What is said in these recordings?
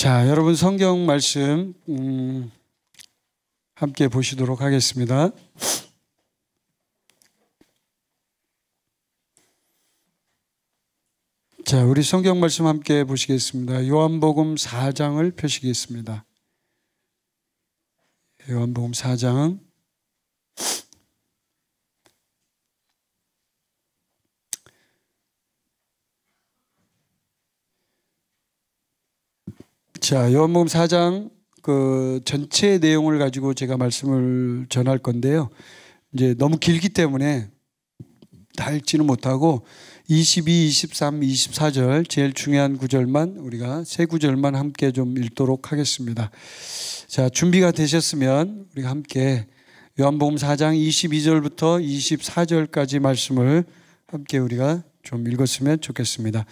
자, 여러분 성경 말씀 음, 함께 보시도록 하겠습니다. 자, 우리 성경 말씀 함께 보시겠습니다. 요한복음 4장을 펴시겠습니다. 요한복음 4장 자, 요한복음 4장 그 전체 내용을 가지고 제가 말씀을 전할 건데요. 이제 너무 길기 때문에 다 읽지는 못하고 22, 23, 24절 제일 중요한 구절만 우리가 세 구절만 함께 좀 읽도록 하겠습니다. 자, 준비가 되셨으면 우리가 함께 요한복음 4장 22절부터 24절까지 말씀을 함께 우리가 좀 읽었으면 좋겠습니다.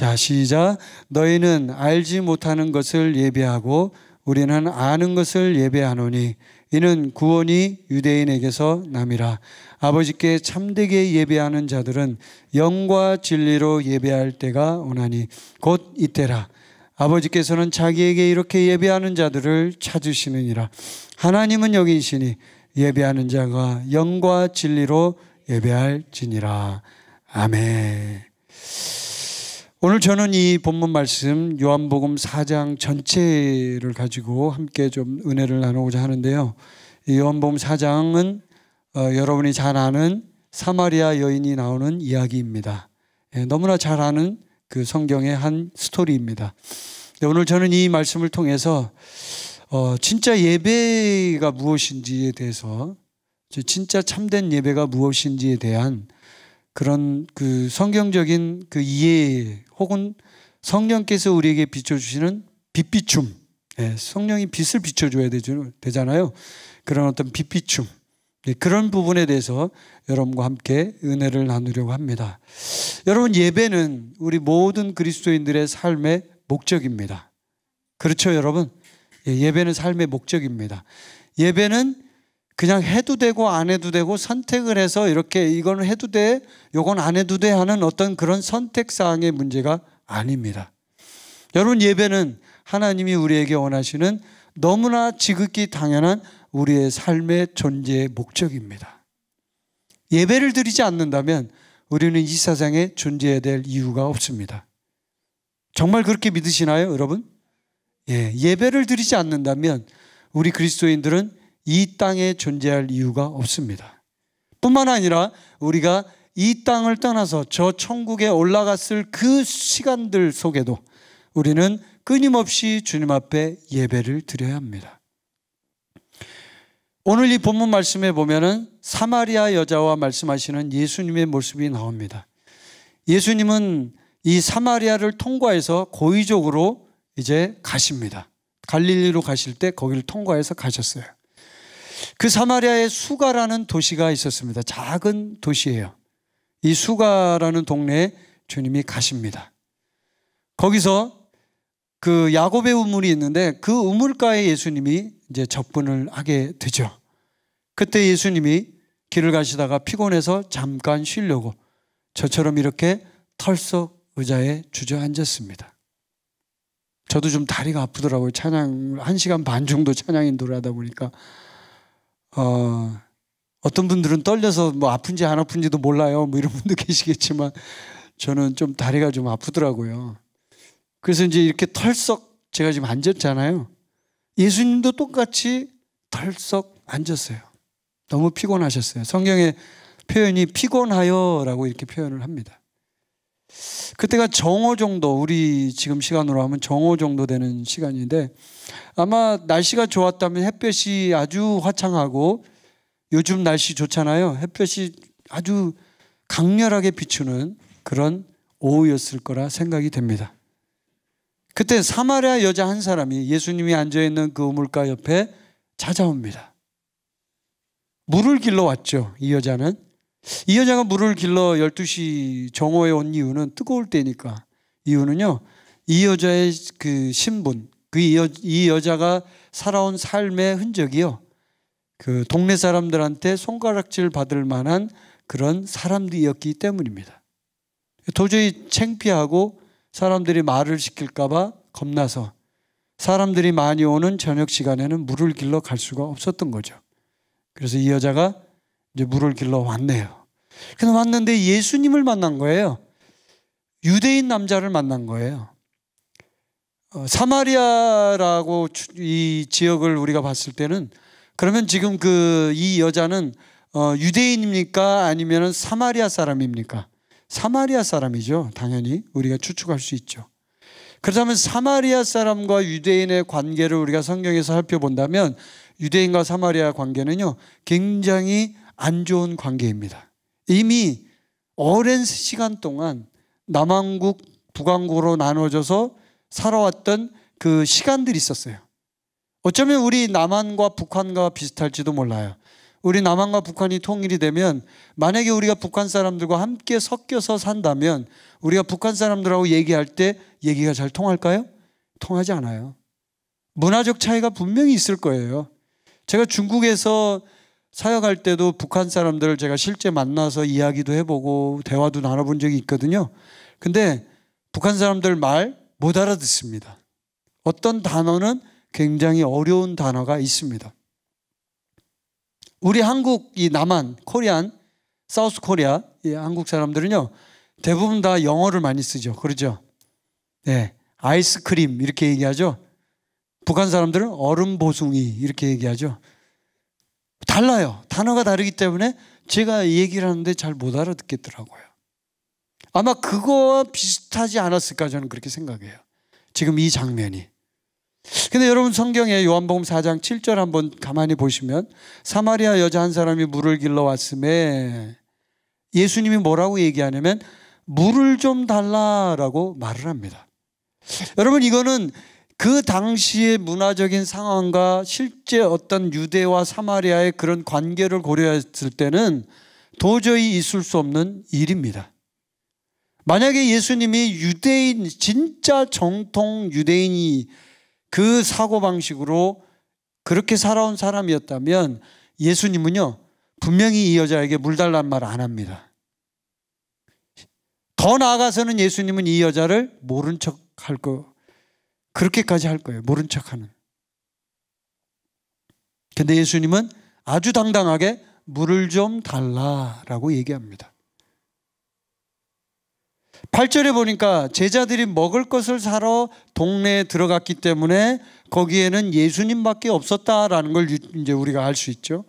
자, 시작. 너희는 알지 못하는 것을 예배하고 우리는 아는 것을 예배하노니 이는 구원이 유대인에게서 남이라. 아버지께 참되게 예배하는 자들은 영과 진리로 예배할 때가 오나니 곧 이때라. 아버지께서는 자기에게 이렇게 예배하는 자들을 찾으시느니라. 하나님은 여기시니 예배하는 자가 영과 진리로 예배할지니라. 아멘. 오늘 저는 이 본문 말씀 요한복음 4장 전체를 가지고 함께 좀 은혜를 나누고자 하는데요. 이 요한복음 4장은 어, 여러분이 잘 아는 사마리아 여인이 나오는 이야기입니다. 예, 너무나 잘 아는 그 성경의 한 스토리입니다. 오늘 저는 이 말씀을 통해서 어, 진짜 예배가 무엇인지에 대해서 진짜 참된 예배가 무엇인지에 대한 그런 그 성경적인 그 이해 혹은 성령께서 우리에게 비춰주시는 빛비춤, 예, 성령이 빛을 비춰줘야 되잖아요. 그런 어떤 빛비춤, 예, 그런 부분에 대해서 여러분과 함께 은혜를 나누려고 합니다. 여러분, 예배는 우리 모든 그리스도인들의 삶의 목적입니다. 그렇죠, 여러분? 예, 예배는 삶의 목적입니다. 예배는 그냥 해도 되고 안 해도 되고 선택을 해서 이렇게 이거는 해도 돼, 요건 안 해도 돼 하는 어떤 그런 선택 사항의 문제가 아닙니다. 여러분 예배는 하나님이 우리에게 원하시는 너무나 지극히 당연한 우리의 삶의 존재의 목적입니다. 예배를 드리지 않는다면 우리는 이 세상에 존재해야 될 이유가 없습니다. 정말 그렇게 믿으시나요, 여러분? 예, 예배를 드리지 않는다면 우리 그리스도인들은 이 땅에 존재할 이유가 없습니다. 뿐만 아니라 우리가 이 땅을 떠나서 저 천국에 올라갔을 그 시간들 속에도 우리는 끊임없이 주님 앞에 예배를 드려야 합니다. 오늘 이 본문 말씀에 보면은 사마리아 여자와 말씀하시는 예수님의 모습이 나옵니다. 예수님은 이 사마리아를 통과해서 고의적으로 이제 가십니다. 갈릴리로 가실 때 거기를 통과해서 가셨어요. 그 사마리아에 수가라는 도시가 있었습니다. 작은 도시예요. 이 수가라는 동네에 주님이 가십니다. 거기서 그 야곱의 우물이 있는데 그 우물가에 예수님이 이제 접근을 하게 되죠. 그때 예수님이 길을 가시다가 피곤해서 잠깐 쉬려고 저처럼 이렇게 털썩 의자에 주저앉았습니다. 저도 좀 다리가 아프더라고요. 찬양, 한 시간 반 정도 찬양 인도를 하다 보니까 어, 어떤 분들은 떨려서 뭐 아픈지 안 아픈지도 몰라요. 뭐 이런 분도 계시겠지만 저는 좀 다리가 좀 아프더라고요. 그래서 이제 이렇게 털썩 제가 지금 앉았잖아요. 예수님도 똑같이 털썩 앉았어요. 너무 피곤하셨어요. 성경의 표현이 피곤하여라고 이렇게 표현을 합니다. 그때가 정오 정도, 우리 지금 시간으로 하면 정오 정도 되는 시간인데 아마 날씨가 좋았다면 햇볕이 아주 화창하고 요즘 날씨 좋잖아요. 햇볕이 아주 강렬하게 비추는 그런 오후였을 거라 생각이 됩니다. 그때 사마리아 여자 한 사람이 예수님이 앉아 있는 그 우물가 옆에 찾아옵니다. 물을 길러 왔죠. 이 여자는 이 여자가 물을 길러 12시 정오에 온 이유는 뜨거울 때니까 이유는요. 이 여자의 그 신분, 그 여, 이 여자가 살아온 삶의 흔적이요. 그 동네 사람들한테 손가락질 받을 만한 그런 사람들이었기 때문입니다. 도저히 창피하고 사람들이 말을 시킬까봐 겁나서 사람들이 많이 오는 저녁 시간에는 물을 길러 갈 수가 없었던 거죠. 그래서 이 여자가 이제 물을 길러 왔네요. 그래서 왔는데 예수님을 만난 거예요. 유대인 남자를 만난 거예요. 어, 사마리아라고 이 지역을 우리가 봤을 때는 그러면 지금 그 이 여자는 어, 유대인입니까? 아니면 사마리아 사람입니까? 사마리아 사람이죠. 당연히 우리가 추측할 수 있죠. 그렇다면 사마리아 사람과 유대인의 관계를 우리가 성경에서 살펴본다면 유대인과 사마리아 관계는요, 굉장히 안 좋은 관계입니다. 이미 오랜 시간 동안 남한국, 북한국으로 나눠져서 살아왔던 그 시간들이 있었어요. 어쩌면 우리 남한과 북한과 비슷할지도 몰라요. 우리 남한과 북한이 통일이 되면 만약에 우리가 북한 사람들과 함께 섞여서 산다면 우리가 북한 사람들하고 얘기할 때 얘기가 잘 통할까요? 통하지 않아요. 문화적 차이가 분명히 있을 거예요. 제가 중국에서 사역할 때도 북한 사람들을 제가 실제 만나서 이야기도 해보고 대화도 나눠본 적이 있거든요. 근데 북한 사람들 말 못 알아듣습니다. 어떤 단어는 굉장히 어려운 단어가 있습니다. 우리 한국 이 남한 코리안 사우스 코리아 이 한국 사람들은요 대부분 다 영어를 많이 쓰죠. 그렇죠? 네, 아이스크림 이렇게 얘기하죠. 북한 사람들은 얼음 보숭이 이렇게 얘기하죠. 달라요. 단어가 다르기 때문에 제가 얘기를 하는데 잘 못 알아듣겠더라고요. 아마 그거와 비슷하지 않았을까 저는 그렇게 생각해요. 지금 이 장면이. 근데 여러분 성경에 요한복음 4장 7절 한번 가만히 보시면 사마리아 여자 한 사람이 물을 길러 왔음에 예수님이 뭐라고 얘기하냐면 물을 좀 달라라고 말을 합니다. 여러분 이거는 그 당시의 문화적인 상황과 실제 어떤 유대와 사마리아의 그런 관계를 고려했을 때는 도저히 있을 수 없는 일입니다. 만약에 예수님이 유대인, 진짜 정통 유대인이 그 사고방식으로 그렇게 살아온 사람이었다면 예수님은요, 분명히 이 여자에게 물 달란 말 안 합니다. 더 나아가서는 예수님은 이 여자를 모른 척 할 거, 그렇게까지 할 거예요. 모른 척 하는. 근데 예수님은 아주 당당하게 물을 좀 달라라고 얘기합니다. 8절에 보니까 제자들이 먹을 것을 사러 동네에 들어갔기 때문에 거기에는 예수님밖에 없었다라는 걸 이제 우리가 알 수 있죠.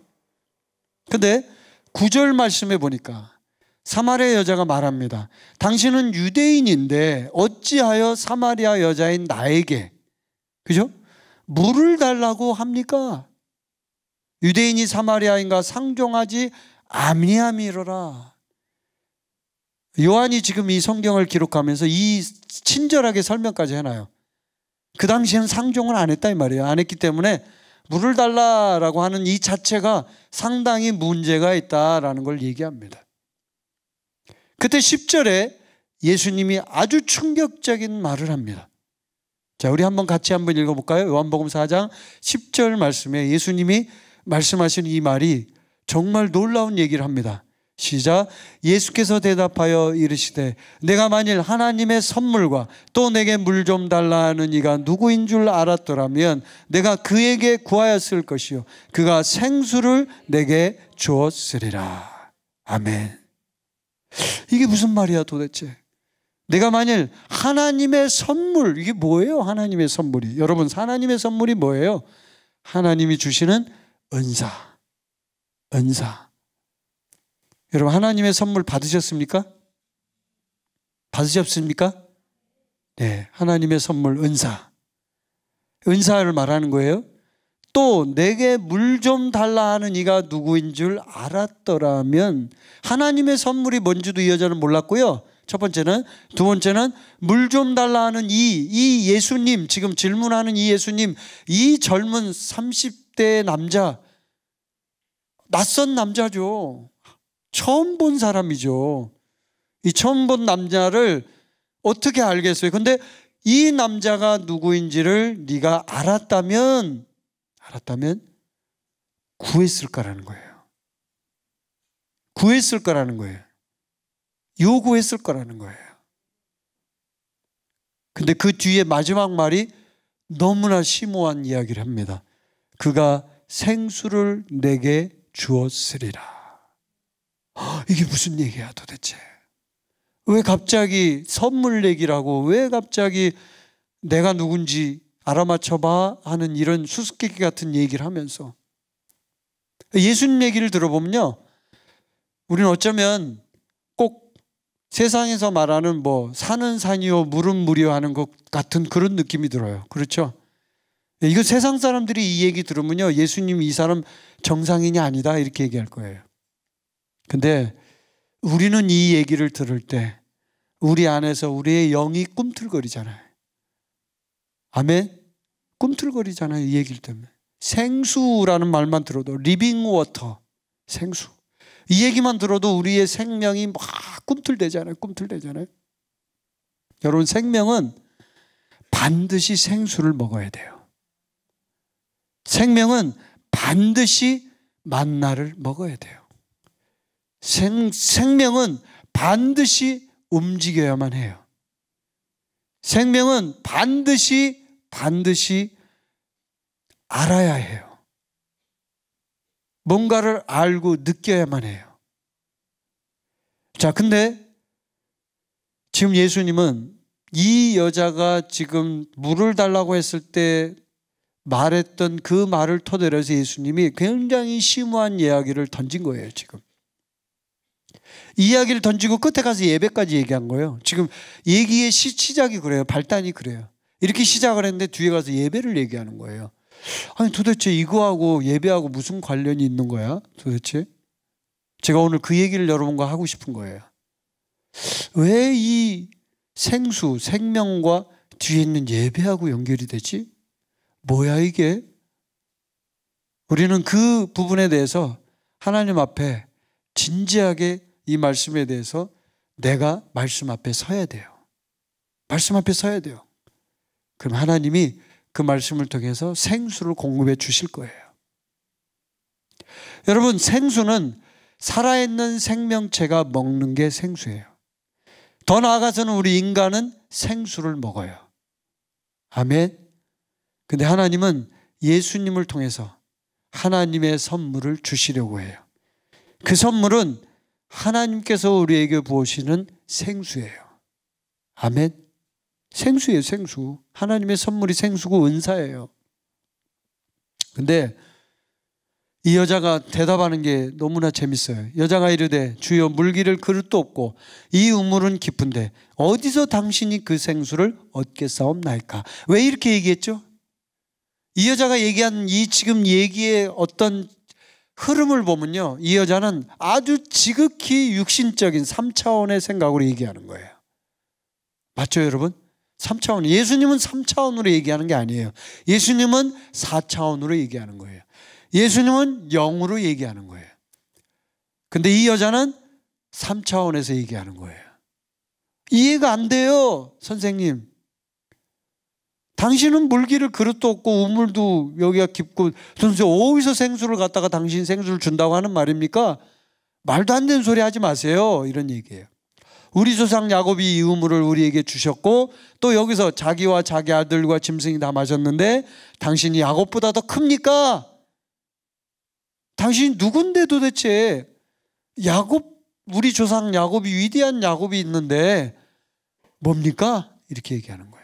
근데 9절 말씀에 보니까 사마리아 여자가 말합니다. 당신은 유대인인데 어찌하여 사마리아 여자인 나에게 그죠? 물을 달라고 합니까? 유대인이 사마리아인가 상종하지 아니함이로라. 요한이 지금 이 성경을 기록하면서 이 친절하게 설명까지 해놔요. 그 당시에는 상종을 안 했다 이 말이에요. 안 했기 때문에 물을 달라라고 하는 이 자체가 상당히 문제가 있다라는 걸 얘기합니다. 그때 10절에 예수님이 아주 충격적인 말을 합니다. 자, 우리 한번 같이 한번 읽어볼까요? 요한복음 4장 10절 말씀에 예수님이 말씀하신 이 말이 정말 놀라운 얘기를 합니다. 시작. 예수께서 대답하여 이르시되 내가 만일 하나님의 선물과 또 내게 물 좀 달라 하는 이가 누구인 줄 알았더라면 내가 그에게 구하였을 것이요 그가 생수를 내게 주었으리라. 아멘. 이게 무슨 말이야 도대체? 내가 만일 하나님의 선물 이게 뭐예요? 하나님의 선물이. 여러분 하나님의 선물이 뭐예요? 하나님이 주시는 은사. 은사. 여러분 하나님의 선물 받으셨습니까? 받으셨습니까? 네, 하나님의 선물 은사. 은사를 말하는 거예요. 또 내게 물 좀 달라 하는 이가 누구인 줄 알았더라면 하나님의 선물이 뭔지도 이 여자는 몰랐고요. 첫 번째는 두 번째는 물 좀 달라 하는 이, 이 예수님 지금 질문하는 이 예수님 이 젊은 30대 남자 낯선 남자죠. 처음 본 사람이죠. 이 처음 본 남자를 어떻게 알겠어요? 근데 이 남자가 누구인지를 네가 알았다면 알았다면 구했을 거라는 거예요. 구했을 거라는 거예요. 요구했을 거라는 거예요. 근데 그 뒤에 마지막 말이 너무나 심오한 이야기를 합니다. 그가 생수를 내게 주었으리라. 이게 무슨 얘기야 도대체? 왜 갑자기 선물 내기라고 왜 갑자기 내가 누군지 알아맞혀봐 하는 이런 수수께끼 같은 얘기를 하면서 예수님 얘기를 들어보면요. 우리는 어쩌면 꼭 세상에서 말하는 뭐 산은 산이요 물은 물이요 하는 것 같은 그런 느낌이 들어요. 그렇죠? 이거 세상 사람들이 이 얘기 들으면요. 예수님 이 사람 정상인이 아니다 이렇게 얘기할 거예요. 근데 우리는 이 얘기를 들을 때 우리 안에서 우리의 영이 꿈틀거리잖아요. 아멘? 꿈틀거리잖아요. 이 얘기를 때문에. 생수라는 말만 들어도 living water 생수 이 얘기만 들어도 우리의 생명이 막 꿈틀대잖아요. 꿈틀대잖아요. 여러분 생명은 반드시 생수를 먹어야 돼요. 생명은 반드시 만나를 먹어야 돼요. 생, 생명은 반드시 움직여야만 해요. 생명은 반드시, 반드시 알아야 해요. 뭔가를 알고 느껴야만 해요. 자, 근데 지금 예수님은 이 여자가 지금 물을 달라고 했을 때 말했던 그 말을 토대로 해서 예수님이 굉장히 심오한 이야기를 던진 거예요, 지금. 이야기를 던지고 끝에 가서 예배까지 얘기한 거예요. 지금 얘기의 시작이 그래요. 발단이 그래요. 이렇게 시작을 했는데 뒤에 가서 예배를 얘기하는 거예요. 아니 도대체 이거하고 예배하고 무슨 관련이 있는 거야? 도대체? 제가 오늘 그 얘기를 여러분과 하고 싶은 거예요. 왜 이 생수, 생명과 뒤에 있는 예배하고 연결이 되지? 뭐야 이게? 우리는 그 부분에 대해서 하나님 앞에 진지하게 이 말씀에 대해서 내가 말씀 앞에 서야 돼요. 말씀 앞에 서야 돼요. 그럼 하나님이 그 말씀을 통해서 생수를 공급해 주실 거예요. 여러분, 생수는 살아있는 생명체가 먹는 게 생수예요. 더 나아가서는 우리 인간은 생수를 먹어요. 아멘. 근데 하나님은 예수님을 통해서 하나님의 선물을 주시려고 해요. 그 선물은 하나님께서 우리에게 부으시는 생수예요. 아멘. 생수예요, 생수. 하나님의 선물이 생수고 은사예요. 근데 이 여자가 대답하는 게 너무나 재밌어요. 여자가 이르되 주여 물기를 그릇도 없고 이 우물은 깊은데 어디서 당신이 그 생수를 얻겠사옵나이까? 왜 이렇게 얘기했죠? 이 여자가 얘기한 이 지금 얘기의 어떤 흐름을 보면요. 이 여자는 아주 지극히 육신적인 3차원의 생각으로 얘기하는 거예요. 맞죠, 여러분? 3차원. 예수님은 3차원으로 얘기하는 게 아니에요. 예수님은 4차원으로 얘기하는 거예요. 예수님은 영으로 얘기하는 거예요. 근데 이 여자는 3차원에서 얘기하는 거예요. 이해가 안 돼요, 선생님. 당신은 물기를 그릇도 없고 우물도 여기가 깊고 도대체 어디서 생수를 갖다가 당신 생수를 준다고 하는 말입니까? 말도 안 되는 소리 하지 마세요. 이런 얘기예요. 우리 조상 야곱이 이 우물을 우리에게 주셨고 또 여기서 자기와 자기 아들과 짐승이 다 마셨는데 당신이 야곱보다 더 큽니까? 당신이 누군데 도대체 야곱 우리 조상 야곱이 위대한 야곱이 있는데 뭡니까? 이렇게 얘기하는 거예요.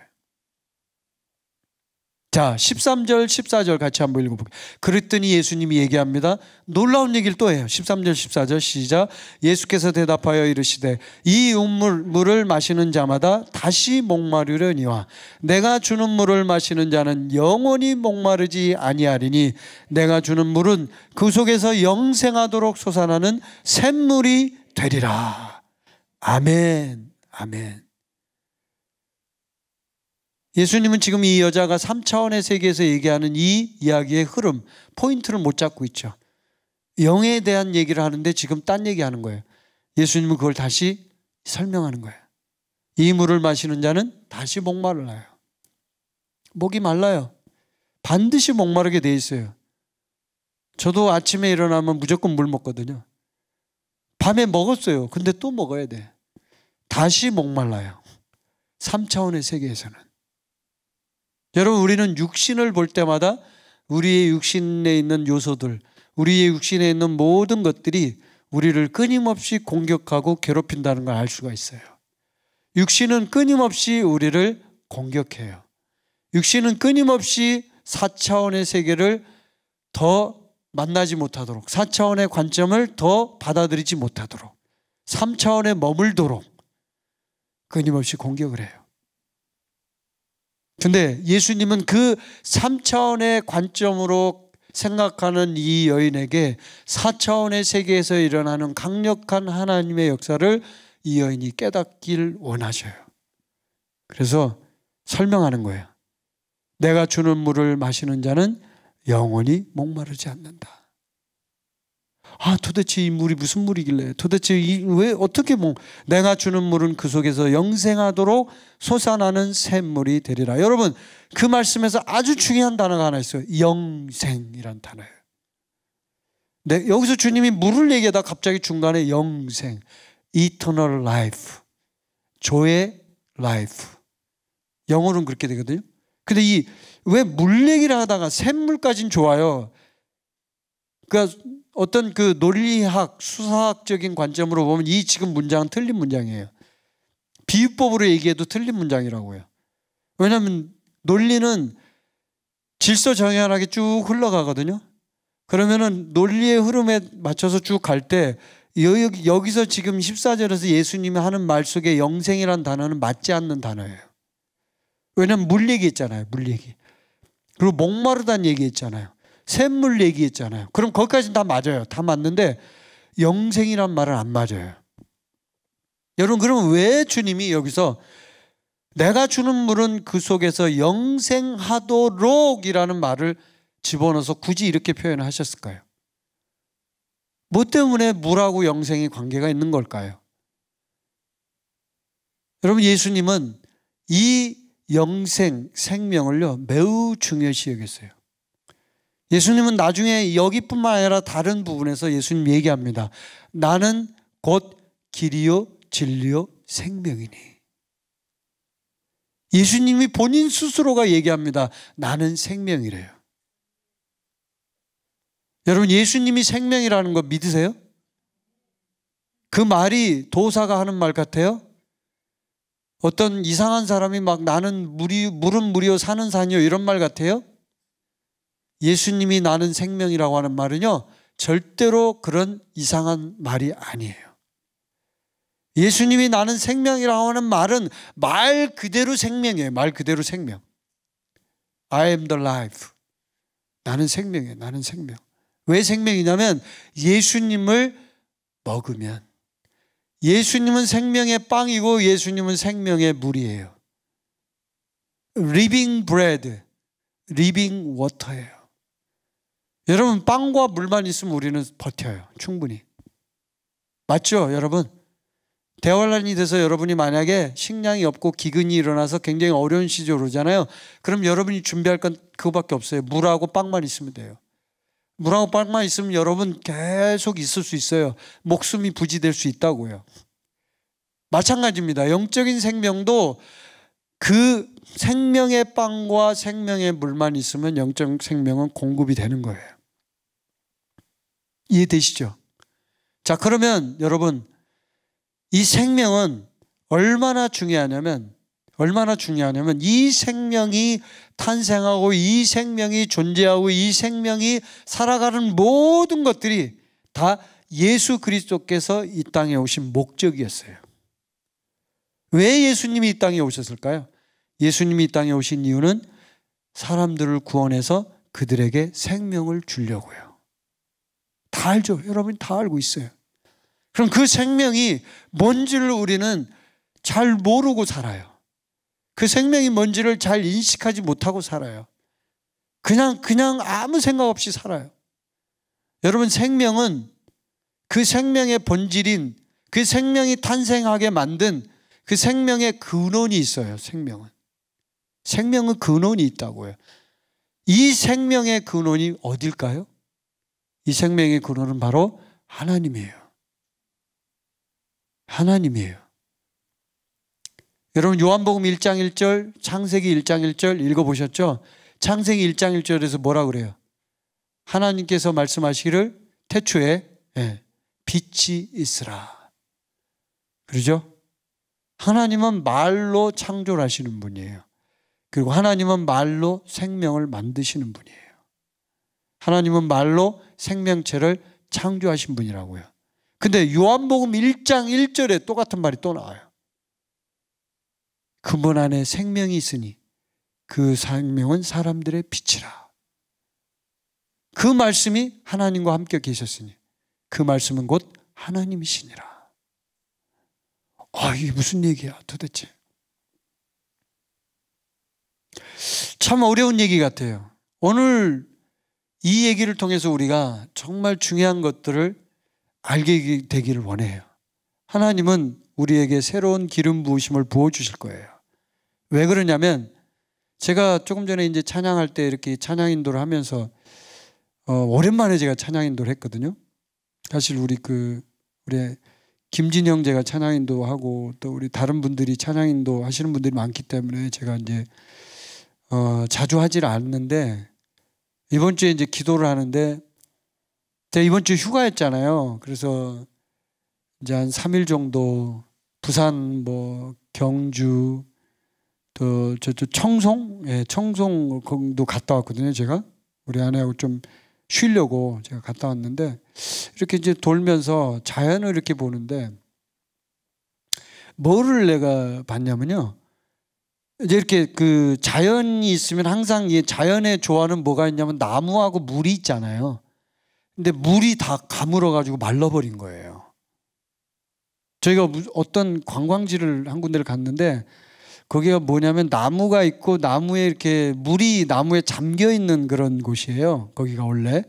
자, 13절, 14절 같이 한번 읽어볼게요. 그랬더니 예수님이 얘기합니다. 놀라운 얘기를 또 해요. 13절, 14절 시작. 예수께서 대답하여 이르시되 이 우물, 물을 마시는 자마다 다시 목마르려니와 내가 주는 물을 마시는 자는 영원히 목마르지 아니하리니 내가 주는 물은 그 속에서 영생하도록 솟아나는 샘물이 되리라. 아멘. 아멘. 예수님은 지금 이 여자가 3차원의 세계에서 얘기하는 이 이야기의 흐름, 포인트를 못 잡고 있죠. 영에 대한 얘기를 하는데 지금 딴 얘기하는 거예요. 예수님은 그걸 다시 설명하는 거예요. 이 물을 마시는 자는 다시 목말라요. 목이 말라요. 반드시 목마르게 돼 있어요. 저도 아침에 일어나면 무조건 물 먹거든요. 밤에 먹었어요. 근데 또 먹어야 돼. 다시 목말라요. 3차원의 세계에서는. 여러분 우리는 육신을 볼 때마다 우리의 육신에 있는 요소들, 우리의 육신에 있는 모든 것들이 우리를 끊임없이 공격하고 괴롭힌다는 걸 알 수가 있어요. 육신은 끊임없이 우리를 공격해요. 육신은 끊임없이 4차원의 세계를 더 만나지 못하도록, 4차원의 관점을 더 받아들이지 못하도록, 3차원에 머물도록 끊임없이 공격을 해요. 근데 예수님은 그 3차원의 관점으로 생각하는 이 여인에게 4차원의 세계에서 일어나는 강력한 하나님의 역사를 이 여인이 깨닫길 원하셔요. 그래서 설명하는 거예요. 내가 주는 물을 마시는 자는 영원히 목마르지 않는다. 아, 도대체 이 물이 무슨 물이길래? 도대체 이, 왜, 어떻게 뭐, 내가 주는 물은 그 속에서 영생하도록 솟아나는 샘물이 되리라. 여러분, 그 말씀에서 아주 중요한 단어가 하나 있어요. 영생이란 단어예요. 네, 여기서 주님이 물을 얘기하다 갑자기 중간에 영생, eternal life, 조의 life. 영어로는 그렇게 되거든요. 근데 이, 왜 물 얘기를 하다가 샘물까진 좋아요. 그러니까 어떤 그 논리학, 수사학적인 관점으로 보면 이 지금 문장은 틀린 문장이에요. 비유법으로 얘기해도 틀린 문장이라고요. 왜냐하면 논리는 질서 정연하게 쭉 흘러가거든요. 그러면은 논리의 흐름에 맞춰서 쭉 갈 때 여기, 여기서 지금 14절에서 예수님이 하는 말 속에 영생이라는 단어는 맞지 않는 단어예요. 왜냐면 물 얘기했잖아요. 물 얘기. 그리고 목마르다는 얘기했잖아요. 샘물 얘기했잖아요. 그럼 거기까지는 다 맞아요. 다 맞는데 영생이란 말은 안 맞아요. 여러분 그러면 왜 주님이 여기서 내가 주는 물은 그 속에서 영생하도록이라는 말을 집어넣어서 굳이 이렇게 표현하셨을까요? 뭐 때문에 물하고 영생이 관계가 있는 걸까요? 여러분 예수님은 이 영생 생명을요 매우 중요시 여겼어요. 예수님은 나중에 여기뿐만 아니라 다른 부분에서 예수님 얘기합니다. 나는 곧 길이요 진리요 생명이니. 예수님이 본인 스스로가 얘기합니다. 나는 생명이래요. 여러분 예수님이 생명이라는 거 믿으세요? 그 말이 도사가 하는 말 같아요? 어떤 이상한 사람이 막 나는 물이 물은 물이요 사는 산이요 이런 말 같아요? 예수님이 나는 생명이라고 하는 말은요, 절대로 그런 이상한 말이 아니에요. 예수님이 나는 생명이라고 하는 말은 말 그대로 생명이에요. 말 그대로 생명. I am the life. 나는 생명이에요. 나는 생명. 왜 생명이냐면 예수님을 먹으면 예수님은 생명의 빵이고 예수님은 생명의 물이에요. living bread, living water예요. 여러분 빵과 물만 있으면 우리는 버텨요. 충분히. 맞죠, 여러분? 대환란이 돼서 여러분이 만약에 식량이 없고 기근이 일어나서 굉장히 어려운 시절 오잖아요. 그럼 여러분이 준비할 건 그거밖에 없어요. 물하고 빵만 있으면 돼요. 물하고 빵만 있으면 여러분 계속 있을 수 있어요. 목숨이 부지될 수 있다고요. 마찬가지입니다. 영적인 생명도 그 생명의 빵과 생명의 물만 있으면 영적 생명은 공급이 되는 거예요. 이해되시죠? 자, 그러면 여러분, 이 생명은 얼마나 중요하냐면, 얼마나 중요하냐면, 이 생명이 탄생하고, 이 생명이 존재하고, 이 생명이 살아가는 모든 것들이 다 예수 그리스도께서 이 땅에 오신 목적이었어요. 왜 예수님이 이 땅에 오셨을까요? 예수님이 이 땅에 오신 이유는 사람들을 구원해서 그들에게 생명을 주려고요. 다 알죠. 여러분이 다 알고 있어요. 그럼 그 생명이 뭔지를 우리는 잘 모르고 살아요. 그 생명이 뭔지를 잘 인식하지 못하고 살아요. 그냥, 그냥 아무 생각 없이 살아요. 여러분, 생명은 그 생명의 본질인 그 생명이 탄생하게 만든 그 생명의 근원이 있어요, 생명은. 생명은 근원이 있다고요. 이 생명의 근원이 어딜까요? 이 생명의 근원은 바로 하나님이에요. 하나님이에요. 여러분 요한복음 1장 1절, 창세기 1장 1절 읽어보셨죠? 창세기 1장 1절에서 뭐라 그래요? 하나님께서 말씀하시기를 태초에 예, 빛이 있으라. 그러죠? 하나님은 말로 창조를 하시는 분이에요. 그리고 하나님은 말로 생명을 만드시는 분이에요. 하나님은 말로 생명체를 창조하신 분이라고요. 근데 요한복음 1장 1절에 똑같은 말이 또 나와요. 근본 안에 생명이 있으니 그 생명은 사람들의 빛이라. 그 말씀이 하나님과 함께 계셨으니 그 말씀은 곧 하나님이시니라. 아, 이게 무슨 얘기야 도대체. 참 어려운 얘기 같아요. 오늘 이 얘기를 통해서 우리가 정말 중요한 것들을 알게 되기를 원해요. 하나님은 우리에게 새로운 기름 부으심을 부어 주실 거예요. 왜 그러냐면 제가 조금 전에 이제 찬양할 때 이렇게 찬양 인도를 하면서 어, 오랜만에 제가 찬양 인도를 했거든요. 사실 우리 그 우리 김진영 제가 찬양 인도하고 또 우리 다른 분들이 찬양 인도 하시는 분들이 많기 때문에 제가 이제 어, 자주 하질 않는데 이번 주에 이제 기도를 하는데 제가 이번 주 휴가였잖아요. 그래서 이제 한 3일 정도 부산 뭐 경주 또 저쪽 청송 예, 청송도 갔다 왔거든요. 제가 우리 아내하고 좀 쉬려고 제가 갔다 왔는데 이렇게 이제 돌면서 자연을 이렇게 보는데 뭐를 내가 봤냐면요. 이제 이렇게 그 자연이 있으면 항상 이 자연의 조화는 뭐가 있냐면 나무하고 물이 있잖아요. 근데 물이 다 가물어 가지고 말라버린 거예요. 저희가 어떤 관광지를 한 군데를 갔는데 거기가 뭐냐면 나무가 있고 나무에 이렇게 물이 나무에 잠겨 있는 그런 곳이에요. 거기가 원래.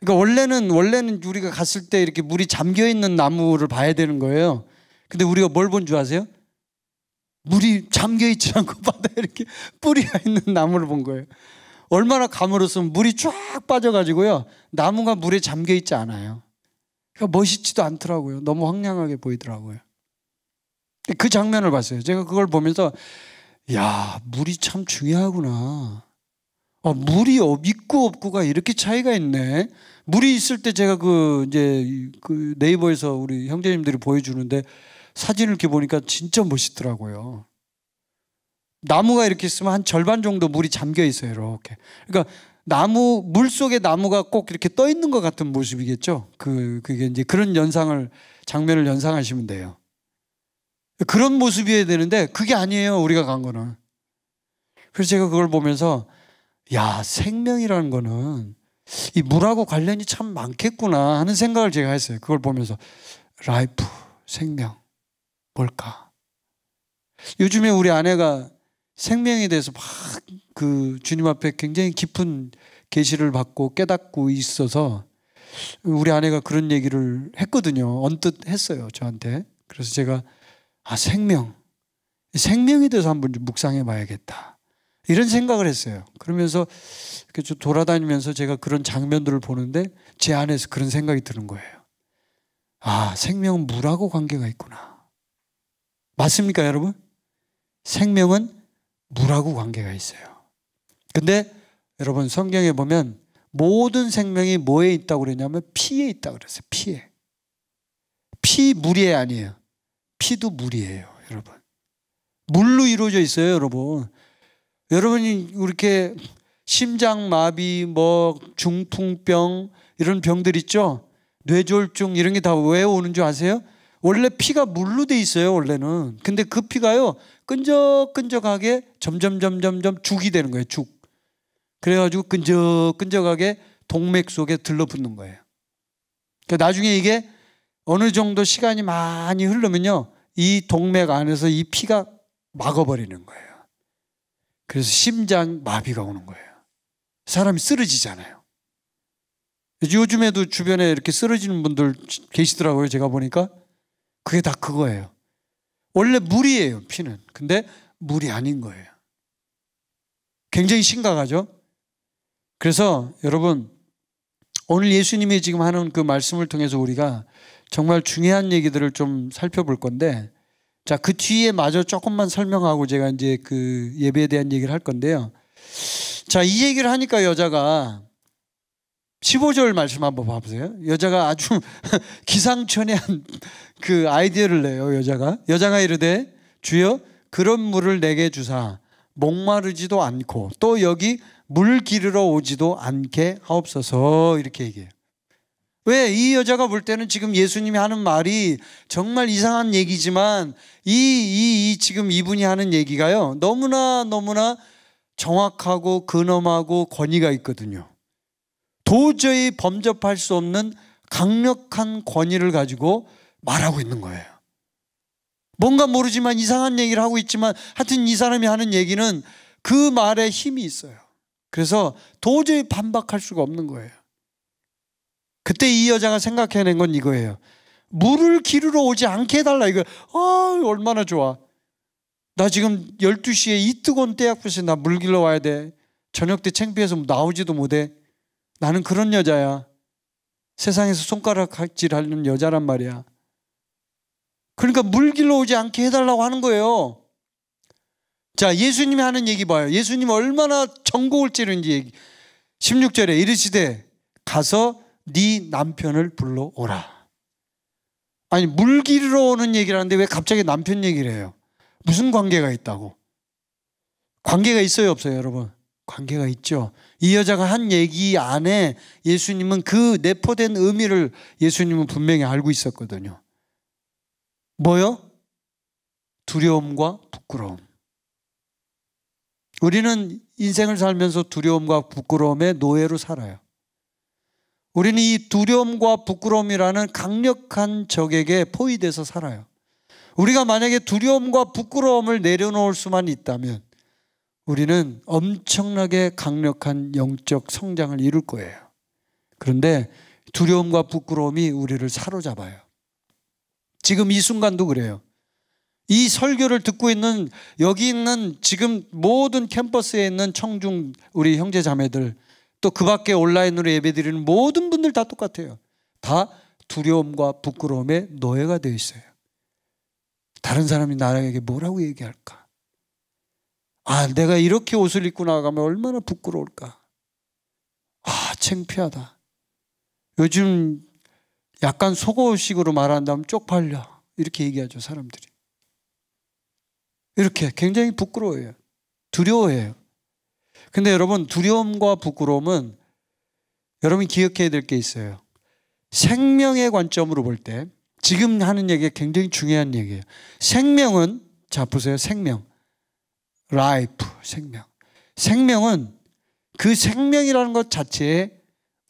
그러니까 원래는 원래는 우리가 갔을 때 이렇게 물이 잠겨 있는 나무를 봐야 되는 거예요. 근데 우리가 뭘 본 줄 아세요? 물이 잠겨 있지 않고 바다에 이렇게 뿌리가 있는 나무를 본 거예요. 얼마나 가물었으면 물이 쫙 빠져가지고요. 나무가 물에 잠겨 있지 않아요. 그러니까 멋있지도 않더라고요. 너무 황량하게 보이더라고요. 그 장면을 봤어요. 제가 그걸 보면서 야 물이 참 중요하구나. 아, 물이 있고 없고가 이렇게 차이가 있네. 물이 있을 때 제가 그 이제 그 네이버에서 우리 형제님들이 보여주는데 사진을 이렇게 보니까 진짜 멋있더라고요. 나무가 이렇게 있으면 한 절반 정도 물이 잠겨 있어요, 이렇게. 그러니까 나무 물 속에 나무가 꼭 이렇게 떠 있는 것 같은 모습이겠죠. 그 그게 이제 그런 연상을 장면을 연상하시면 돼요. 그런 모습이어야 되는데 그게 아니에요. 우리가 간 거는. 그래서 제가 그걸 보면서 야, 생명이라는 거는 이 물하고 관련이 참 많겠구나 하는 생각을 제가 했어요. 그걸 보면서 라이프, 생명 뭘까? 요즘에 우리 아내가 생명에 대해서 막 그 주님 앞에 굉장히 깊은 계시를 받고 깨닫고 있어서 우리 아내가 그런 얘기를 했거든요. 언뜻 했어요, 저한테. 그래서 제가 아, 생명. 생명에 대해서 한번 좀 묵상해 봐야겠다. 이런 생각을 했어요. 그러면서 이렇게 좀 돌아다니면서 제가 그런 장면들을 보는데 제 안에서 그런 생각이 드는 거예요. 아, 생명은 물하고 관계가 있구나. 맞습니까, 여러분? 생명은 물하고 관계가 있어요. 근데 여러분 성경에 보면 모든 생명이 뭐에 있다고 그러냐면 피에 있다고 그랬어요. 피에. 피 물이 아니에요. 피도 물이에요, 여러분. 물로 이루어져 있어요, 여러분. 여러분이 이렇게 심장마비, 뭐 중풍병 이런 병들 있죠? 뇌졸중 이런 게 다 왜 오는 줄 아세요? 원래 피가 물로 돼 있어요, 원래는. 근데 그 피가요, 끈적끈적하게 점점, 점점, 점 죽이 되는 거예요, 죽. 그래가지고 끈적끈적하게 동맥 속에 들러붙는 거예요. 그러니까 나중에 이게 어느 정도 시간이 많이 흐르면요. 이 동맥 안에서 이 피가 막아버리는 거예요. 그래서 심장 마비가 오는 거예요. 사람이 쓰러지잖아요. 요즘에도 주변에 이렇게 쓰러지는 분들 계시더라고요. 제가 보니까. 그게 다 그거예요. 원래 물이에요, 피는. 근데 물이 아닌 거예요. 굉장히 심각하죠? 그래서 여러분, 오늘 예수님이 지금 하는 그 말씀을 통해서 우리가 정말 중요한 얘기들을 좀 살펴볼 건데 자, 그 뒤에 마저 조금만 설명하고 제가 이제 그 예배에 대한 얘기를 할 건데요. 자, 이 얘기를 하니까 여자가 15절 말씀 한번 봐보세요. 여자가 아주 기상천외한 그 아이디어를 내요, 여자가. 여자가 이르되 주여 그런 물을 내게 주사 목마르지도 않고 또 여기 물 기르러 오지도 않게 하옵소서 이렇게 얘기해요. 왜? 이 여자가 볼 때는 지금 예수님이 하는 말이 정말 이상한 얘기지만 이, 이, 이 지금 이분이 하는 얘기가요. 너무나 너무나 정확하고 근엄하고 권위가 있거든요. 도저히 범접할 수 없는 강력한 권위를 가지고 말하고 있는 거예요. 뭔가 모르지만 이상한 얘기를 하고 있지만 하여튼 이 사람이 하는 얘기는 그 말에 힘이 있어요. 그래서 도저히 반박할 수가 없는 거예요. 그때 이 여자가 생각해낸 건 이거예요. 물을 기르러 오지 않게 해달라 이거. 아 얼마나 좋아. 나 지금 12시에 이 뜨거운 때 앞에서 나 물 길러 와야 돼. 저녁 때 창피해서 나오지도 못해. 나는 그런 여자야. 세상에서 손가락 칼질 하는 여자란 말이야. 그러니까 물 길러 오지 않게 해달라고 하는 거예요. 자, 예수님이 하는 얘기 봐요. 예수님 얼마나 전곡을 찌르는지 얘기. 16절에 이르시되 가서 네 남편을 불러오라. 아니 물 기르러 오는 얘기를 하는데 왜 갑자기 남편 얘기를 해요? 무슨 관계가 있다고? 관계가 있어요 없어요 여러분? 관계가 있죠. 이 여자가 한 얘기 안에 예수님은 그 내포된 의미를 예수님은 분명히 알고 있었거든요. 뭐요? 두려움과 부끄러움. 우리는 인생을 살면서 두려움과 부끄러움의 노예로 살아요. 우리는 이 두려움과 부끄러움이라는 강력한 적에게 포위돼서 살아요. 우리가 만약에 두려움과 부끄러움을 내려놓을 수만 있다면 우리는 엄청나게 강력한 영적 성장을 이룰 거예요. 그런데 두려움과 부끄러움이 우리를 사로잡아요. 지금 이 순간도 그래요. 이 설교를 듣고 있는 여기 있는 지금 모든 캠퍼스에 있는 청중 우리 형제 자매들 또 그 밖에 온라인으로 예배드리는 모든 분들 다 똑같아요. 다 두려움과 부끄러움의 노예가 되어 있어요. 다른 사람이 나에게 뭐라고 얘기할까? 아, 내가 이렇게 옷을 입고 나가면 얼마나 부끄러울까? 아, 창피하다. 요즘 약간 속옷식으로 말한다면 쪽팔려. 이렇게 얘기하죠, 사람들이. 이렇게 굉장히 부끄러워해요. 두려워해요. 근데 여러분 두려움과 부끄러움은 여러분이 기억해야 될 게 있어요. 생명의 관점으로 볼 때 지금 하는 얘기가 굉장히 중요한 얘기예요. 생명은 자 보세요. 생명. life 생명. 생명은 그 생명이라는 것 자체에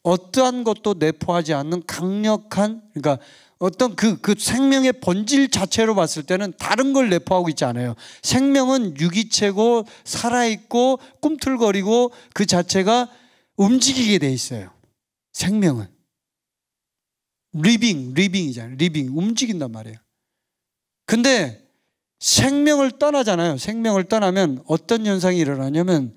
어떠한 것도 내포하지 않는 강력한 그러니까 어떤 그, 그 생명의 본질 자체로 봤을 때는 다른 걸 내포하고 있지 않아요. 생명은 유기체고, 살아있고, 꿈틀거리고 그 자체가 움직이게 돼 있어요. 생명은. living, living이잖아요. living. 움직인단 말이에요. 근데 생명을 떠나잖아요. 생명을 떠나면 어떤 현상이 일어나냐면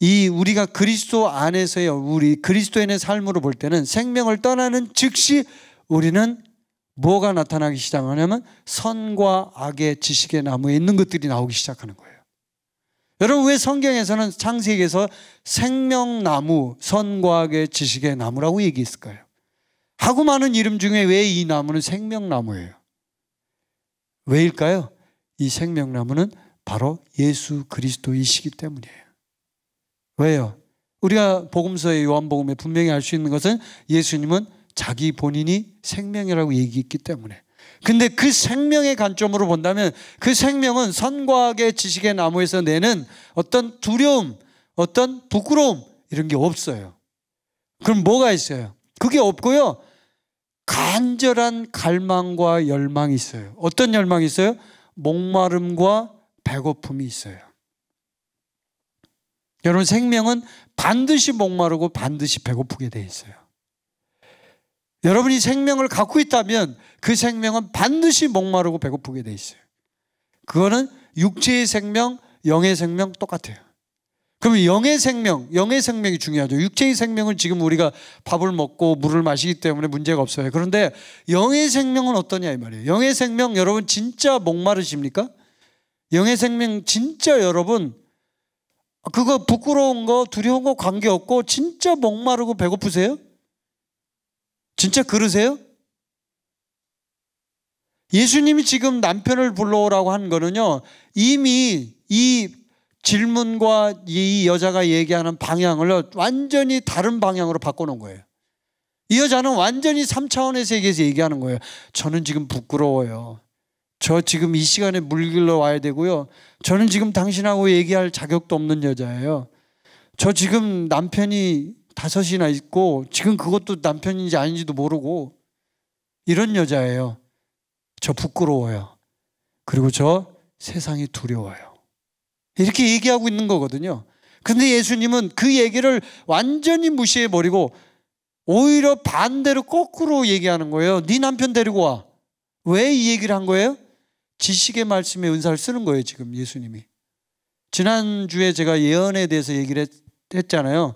이 우리가 그리스도 안에서의 우리 그리스도인의 삶으로 볼 때는 생명을 떠나는 즉시 우리는 뭐가 나타나기 시작하냐면 선과 악의 지식의 나무에 있는 것들이 나오기 시작하는 거예요. 여러분 왜 성경에서는 창세기에서 생명나무, 선과 악의 지식의 나무라고 얘기했을까요? 하고 많은 이름 중에 왜 이 나무는 생명나무예요? 왜일까요? 이 생명나무는 바로 예수 그리스도이시기 때문이에요. 왜요? 우리가 복음서의 요한복음에 분명히 알 수 있는 것은 예수님은 자기 본인이 생명이라고 얘기했기 때문에. 근데 그 생명의 관점으로 본다면 그 생명은 선과학의 지식의 나무에서 내는 어떤 두려움, 어떤 부끄러움 이런 게 없어요. 그럼 뭐가 있어요? 그게 없고요. 간절한 갈망과 열망이 있어요. 어떤 열망이 있어요? 목마름과 배고픔이 있어요. 여러분 생명은 반드시 목마르고 반드시 배고프게 돼 있어요. 여러분이 생명을 갖고 있다면 그 생명은 반드시 목마르고 배고프게 돼 있어요. 그거는 육체의 생명, 영의 생명 똑같아요. 그러면 영의 생명, 영의 생명이 중요하죠. 육체의 생명은 지금 우리가 밥을 먹고 물을 마시기 때문에 문제가 없어요. 그런데 영의 생명은 어떠냐 이 말이에요. 영의 생명 여러분 진짜 목마르십니까? 영의 생명 진짜 여러분 그거 부끄러운 거 두려운 거 관계없고 진짜 목마르고 배고프세요? 진짜 그러세요? 예수님이 지금 남편을 불러오라고 한 거는요, 이미 이 질문과 이 여자가 얘기하는 방향을 완전히 다른 방향으로 바꿔놓은 거예요. 이 여자는 완전히 3차원의 세계에서 얘기하는 거예요. 저는 지금 부끄러워요. 저 지금 이 시간에 물길러 와야 되고요. 저는 지금 당신하고 얘기할 자격도 없는 여자예요. 저 지금 남편이 다섯이나 있고 지금 그것도 남편인지 아닌지도 모르고 이런 여자예요. 저 부끄러워요. 그리고 저 세상이 두려워요. 이렇게 얘기하고 있는 거거든요. 근데 예수님은 그 얘기를 완전히 무시해 버리고 오히려 반대로 거꾸로 얘기하는 거예요. 네 남편 데리고 와. 왜 이 얘기를 한 거예요? 지식의 말씀에 은사를 쓰는 거예요, 지금 예수님이. 지난주에 제가 예언에 대해서 얘기를 했, 잖아요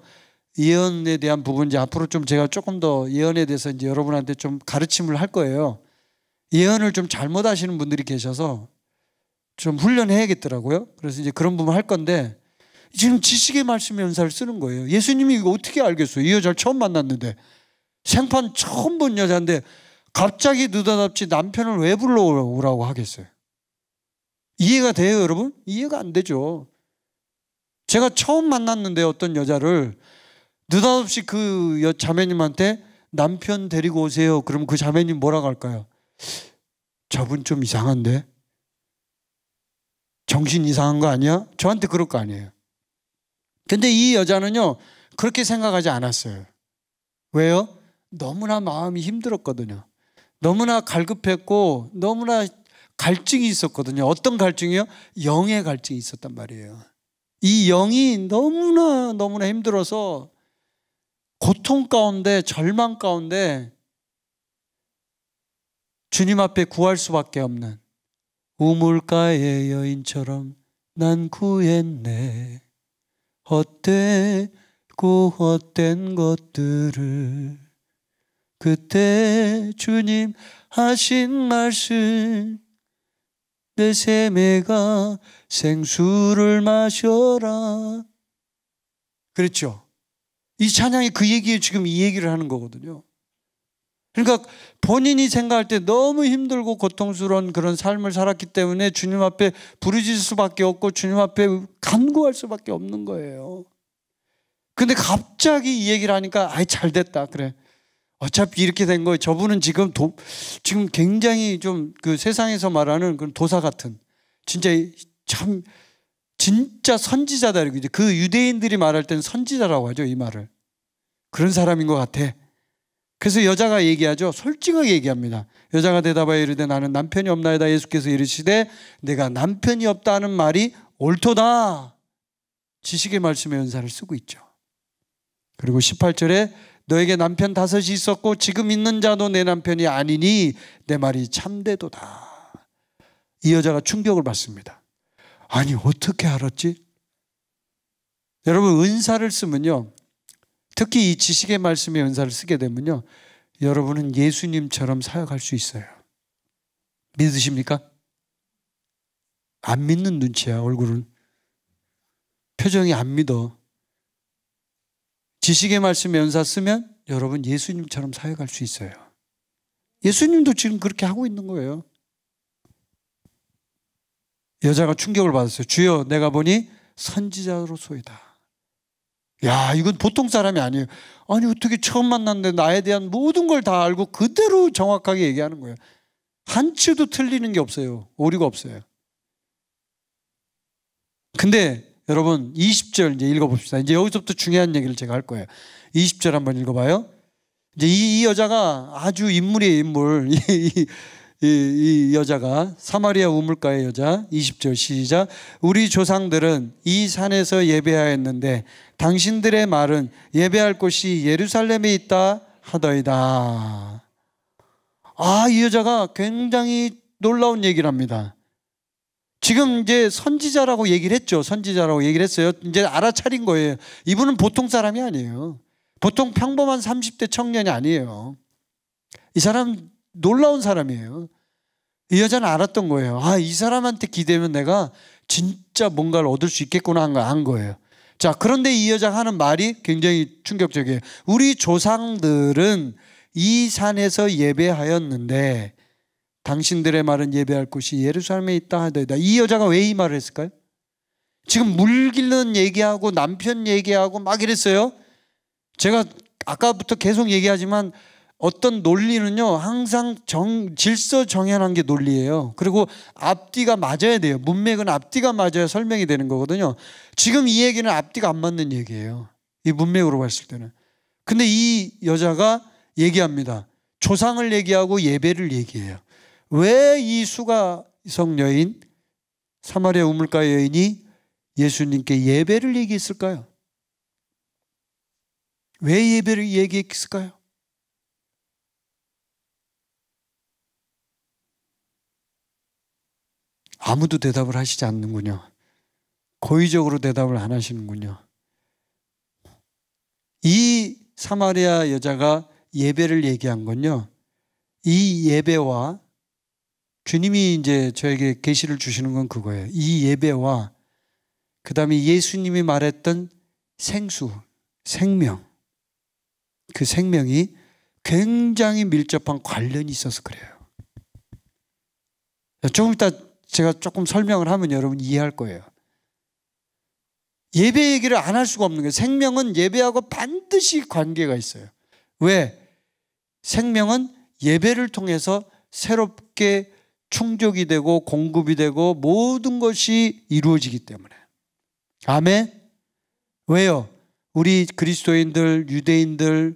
예언에 대한 부분 이제 앞으로 좀 제가 조금 더 예언에 대해서 이제 여러분한테 좀 가르침을 할 거예요. 예언을 좀 잘못 하시는 분들이 계셔서 좀 훈련해야겠더라고요. 그래서 이제 그런 부분 할 건데 지금 지식의 말씀의 연사를 쓰는 거예요. 예수님이 이거 어떻게 알겠어요? 이 여자를 처음 만났는데 생판 처음 본 여자인데 갑자기 느닷없이 남편을 왜 불러오라고 하겠어요? 이해가 돼요, 여러분? 이해가 안 되죠. 제가 처음 만났는데 어떤 여자를 느닷없이 그 자매님한테 남편 데리고 오세요. 그럼 그 자매님 뭐라고 할까요? 저분 좀 이상한데? 정신 이상한 거 아니야? 저한테 그럴 거 아니에요. 근데 이 여자는요, 그렇게 생각하지 않았어요. 왜요? 너무나 마음이 힘들었거든요. 너무나 갈급했고, 너무나 갈증이 있었거든요. 어떤 갈증이요? 영의 갈증이 있었단 말이에요. 이 영이 너무나, 너무나 힘들어서 고통 가운데, 절망 가운데 주님 앞에 구할 수밖에 없는 우물가의 여인처럼 난 구했네. 헛되고 헛된 것들을 그때 주님 하신 말씀 내 세매가 생수를 마셔라. 그렇죠. 이 찬양이 그 얘기에 지금 이 얘기를 하는 거거든요. 그러니까 본인이 생각할 때 너무 힘들고 고통스러운 그런 삶을 살았기 때문에 주님 앞에 부르짖을 수밖에 없고 주님 앞에 간구할 수밖에 없는 거예요. 근데 갑자기 이 얘기를 하니까 아이 잘 됐다 그래. 어차피 이렇게 된 거예요. 저분은 지금 도, 지금 굉장히 좀 그 세상에서 말하는 그런 도사 같은 진짜 참 진짜 선지자다 이렇게 그 유대인들이 말할 때는 선지자라고 하죠 이 말을 그런 사람인 것 같아. 그래서 여자가 얘기하죠. 솔직하게 얘기합니다. 여자가 대답하여 이르되 나는 남편이 없나이다. 예수께서 이르시되 내가 남편이 없다는 말이 옳도다. 지식의 말씀의 연사를 쓰고 있죠. 그리고 18절에 너에게 남편 다섯이 있었고 지금 있는 자도 내 남편이 아니니 내 말이 참되도다. 이 여자가 충격을 받습니다. 아니 어떻게 알았지? 여러분 은사를 쓰면요 특히 이 지식의 말씀의 은사를 쓰게 되면요. 여러분은 예수님처럼 사역할 수 있어요. 믿으십니까? 안 믿는 눈치야, 얼굴은. 표정이 안 믿어. 지식의 말씀의 연사 쓰면 여러분 예수님처럼 사역할 수 있어요. 예수님도 지금 그렇게 하고 있는 거예요. 여자가 충격을 받았어요. 주여, 내가 보니 선지자로소이다. 야, 이건 보통 사람이 아니에요. 아니, 어떻게 처음 만났는데 나에 대한 모든 걸 다 알고 그대로 정확하게 얘기하는 거예요. 한치도 틀리는 게 없어요. 오류가 없어요. 근데 여러분, 20절 이제 읽어봅시다. 이제 여기서부터 중요한 얘기를 제가 할 거예요. 20절 한번 읽어봐요. 이제 이, 이 여자가 아주 인물이에요, 인물. 여자가 사마리아 우물가의 여자 20절 시작 우리 조상들은 이 산에서 예배하였는데 당신들의 말은 예배할 곳이 예루살렘에 있다 하더이다. 아, 이 여자가 굉장히 놀라운 얘기를 합니다. 지금 이제 선지자라고 얘기를 했죠. 선지자라고 얘기를 했어요. 이제 알아차린 거예요. 이분은 보통 사람이 아니에요. 보통 평범한 30대 청년이 아니에요. 이 사람 놀라운 사람이에요. 이 여자는 알았던 거예요. 아, 이 사람한테 기대면 내가 진짜 뭔가를 얻을 수 있겠구나 한 거예요. 자, 그런데 이 여자가 하는 말이 굉장히 충격적이에요. 우리 조상들은 이 산에서 예배하였는데 당신들의 말은 예배할 곳이 예루살렘에 있다 하더이다. 이 여자가 왜 이 말을 했을까요? 지금 물 길는 얘기하고 남편 얘기하고 막 이랬어요. 제가 아까부터 계속 얘기하지만 어떤 논리는요, 항상 정, 질서 정연한 게 논리예요. 그리고 앞뒤가 맞아야 돼요. 문맥은 앞뒤가 맞아야 설명이 되는 거거든요. 지금 이 얘기는 앞뒤가 안 맞는 얘기예요. 이 문맥으로 봤을 때는. 근데 이 여자가 얘기합니다. 조상을 얘기하고 예배를 얘기해요. 왜 이 수가성 여인, 사마리아 우물가 여인이 예수님께 예배를 얘기했을까요? 왜 예배를 얘기했을까요? 아무도 대답을 하시지 않는군요. 고의적으로 대답을 안 하시는군요. 이 사마리아 여자가 예배를 얘기한 건요. 이 예배와 주님이 이제 저에게 계시를 주시는 건 그거예요. 이 예배와 그다음에 예수님이 말했던 생수, 생명. 그 생명이 굉장히 밀접한 관련이 있어서 그래요. 조금 이따 제가 조금 설명을 하면 여러분 이해할 거예요. 예배 얘기를 안 할 수가 없는 거예요. 생명은 예배하고 반드시 관계가 있어요. 왜? 생명은 예배를 통해서 새롭게 충족이 되고 공급이 되고 모든 것이 이루어지기 때문에. 아멘? 왜요? 우리 그리스도인들, 유대인들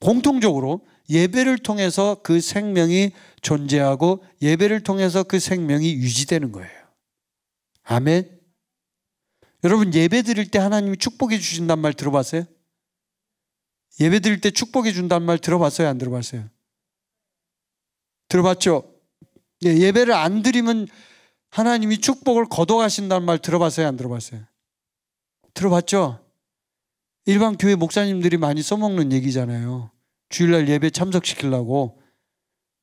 공통적으로 예배를 통해서 그 생명이 존재하고 예배를 통해서 그 생명이 유지되는 거예요. 아멘. 여러분 예배 드릴 때 하나님이 축복해 주신단 말 들어봤어요? 예배 드릴 때 축복해 준단 말 들어봤어요? 안 들어봤어요? 들어봤죠? 예, 배를안 드리면 하나님이 축복을 거둬가신다는 말 들어봤어요? 안 들어봤어요? 들어봤죠? 일반 교회 목사님들이 많이 써먹는 얘기잖아요. 주일날 예배 참석시키려고.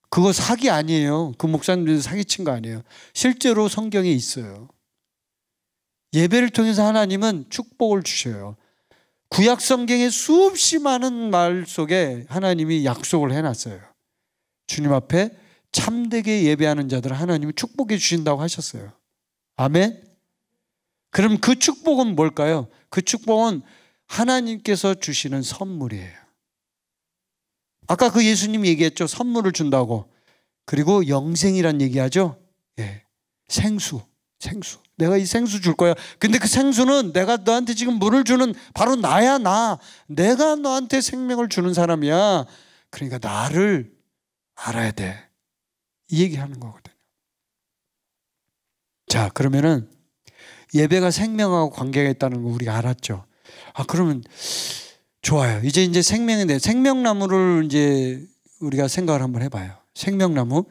그거 사기 아니에요. 그 목사님들이 사기친 거 아니에요. 실제로 성경에 있어요. 예배를 통해서 하나님은 축복을 주셔요. 구약 성경에 수없이 많은 말 속에 하나님이 약속을 해놨어요. 주님 앞에 참되게 예배하는 자들 하나님이 축복해 주신다고 하셨어요. 아멘? 그럼 그 축복은 뭘까요? 그 축복은 하나님께서 주시는 선물이에요. 아까 그 예수님이 얘기했죠. 선물을 준다고. 그리고 영생이란 얘기하죠. 예. 생수, 생수. 내가 이 생수 줄 거야. 근데 그 생수는 내가 너한테 지금 물을 주는 바로 나야, 나. 내가 너한테 생명을 주는 사람이야. 그러니까 나를 알아야 돼. 이 얘기 하는 거거든요. 자, 그러면은 예배가 생명하고 관계가 있다는 거 우리가 알았죠. 아, 그러면 좋아요. 이제 이제 생명인데 생명나무를 이제 우리가 생각을 한번 해봐요. 생명나무.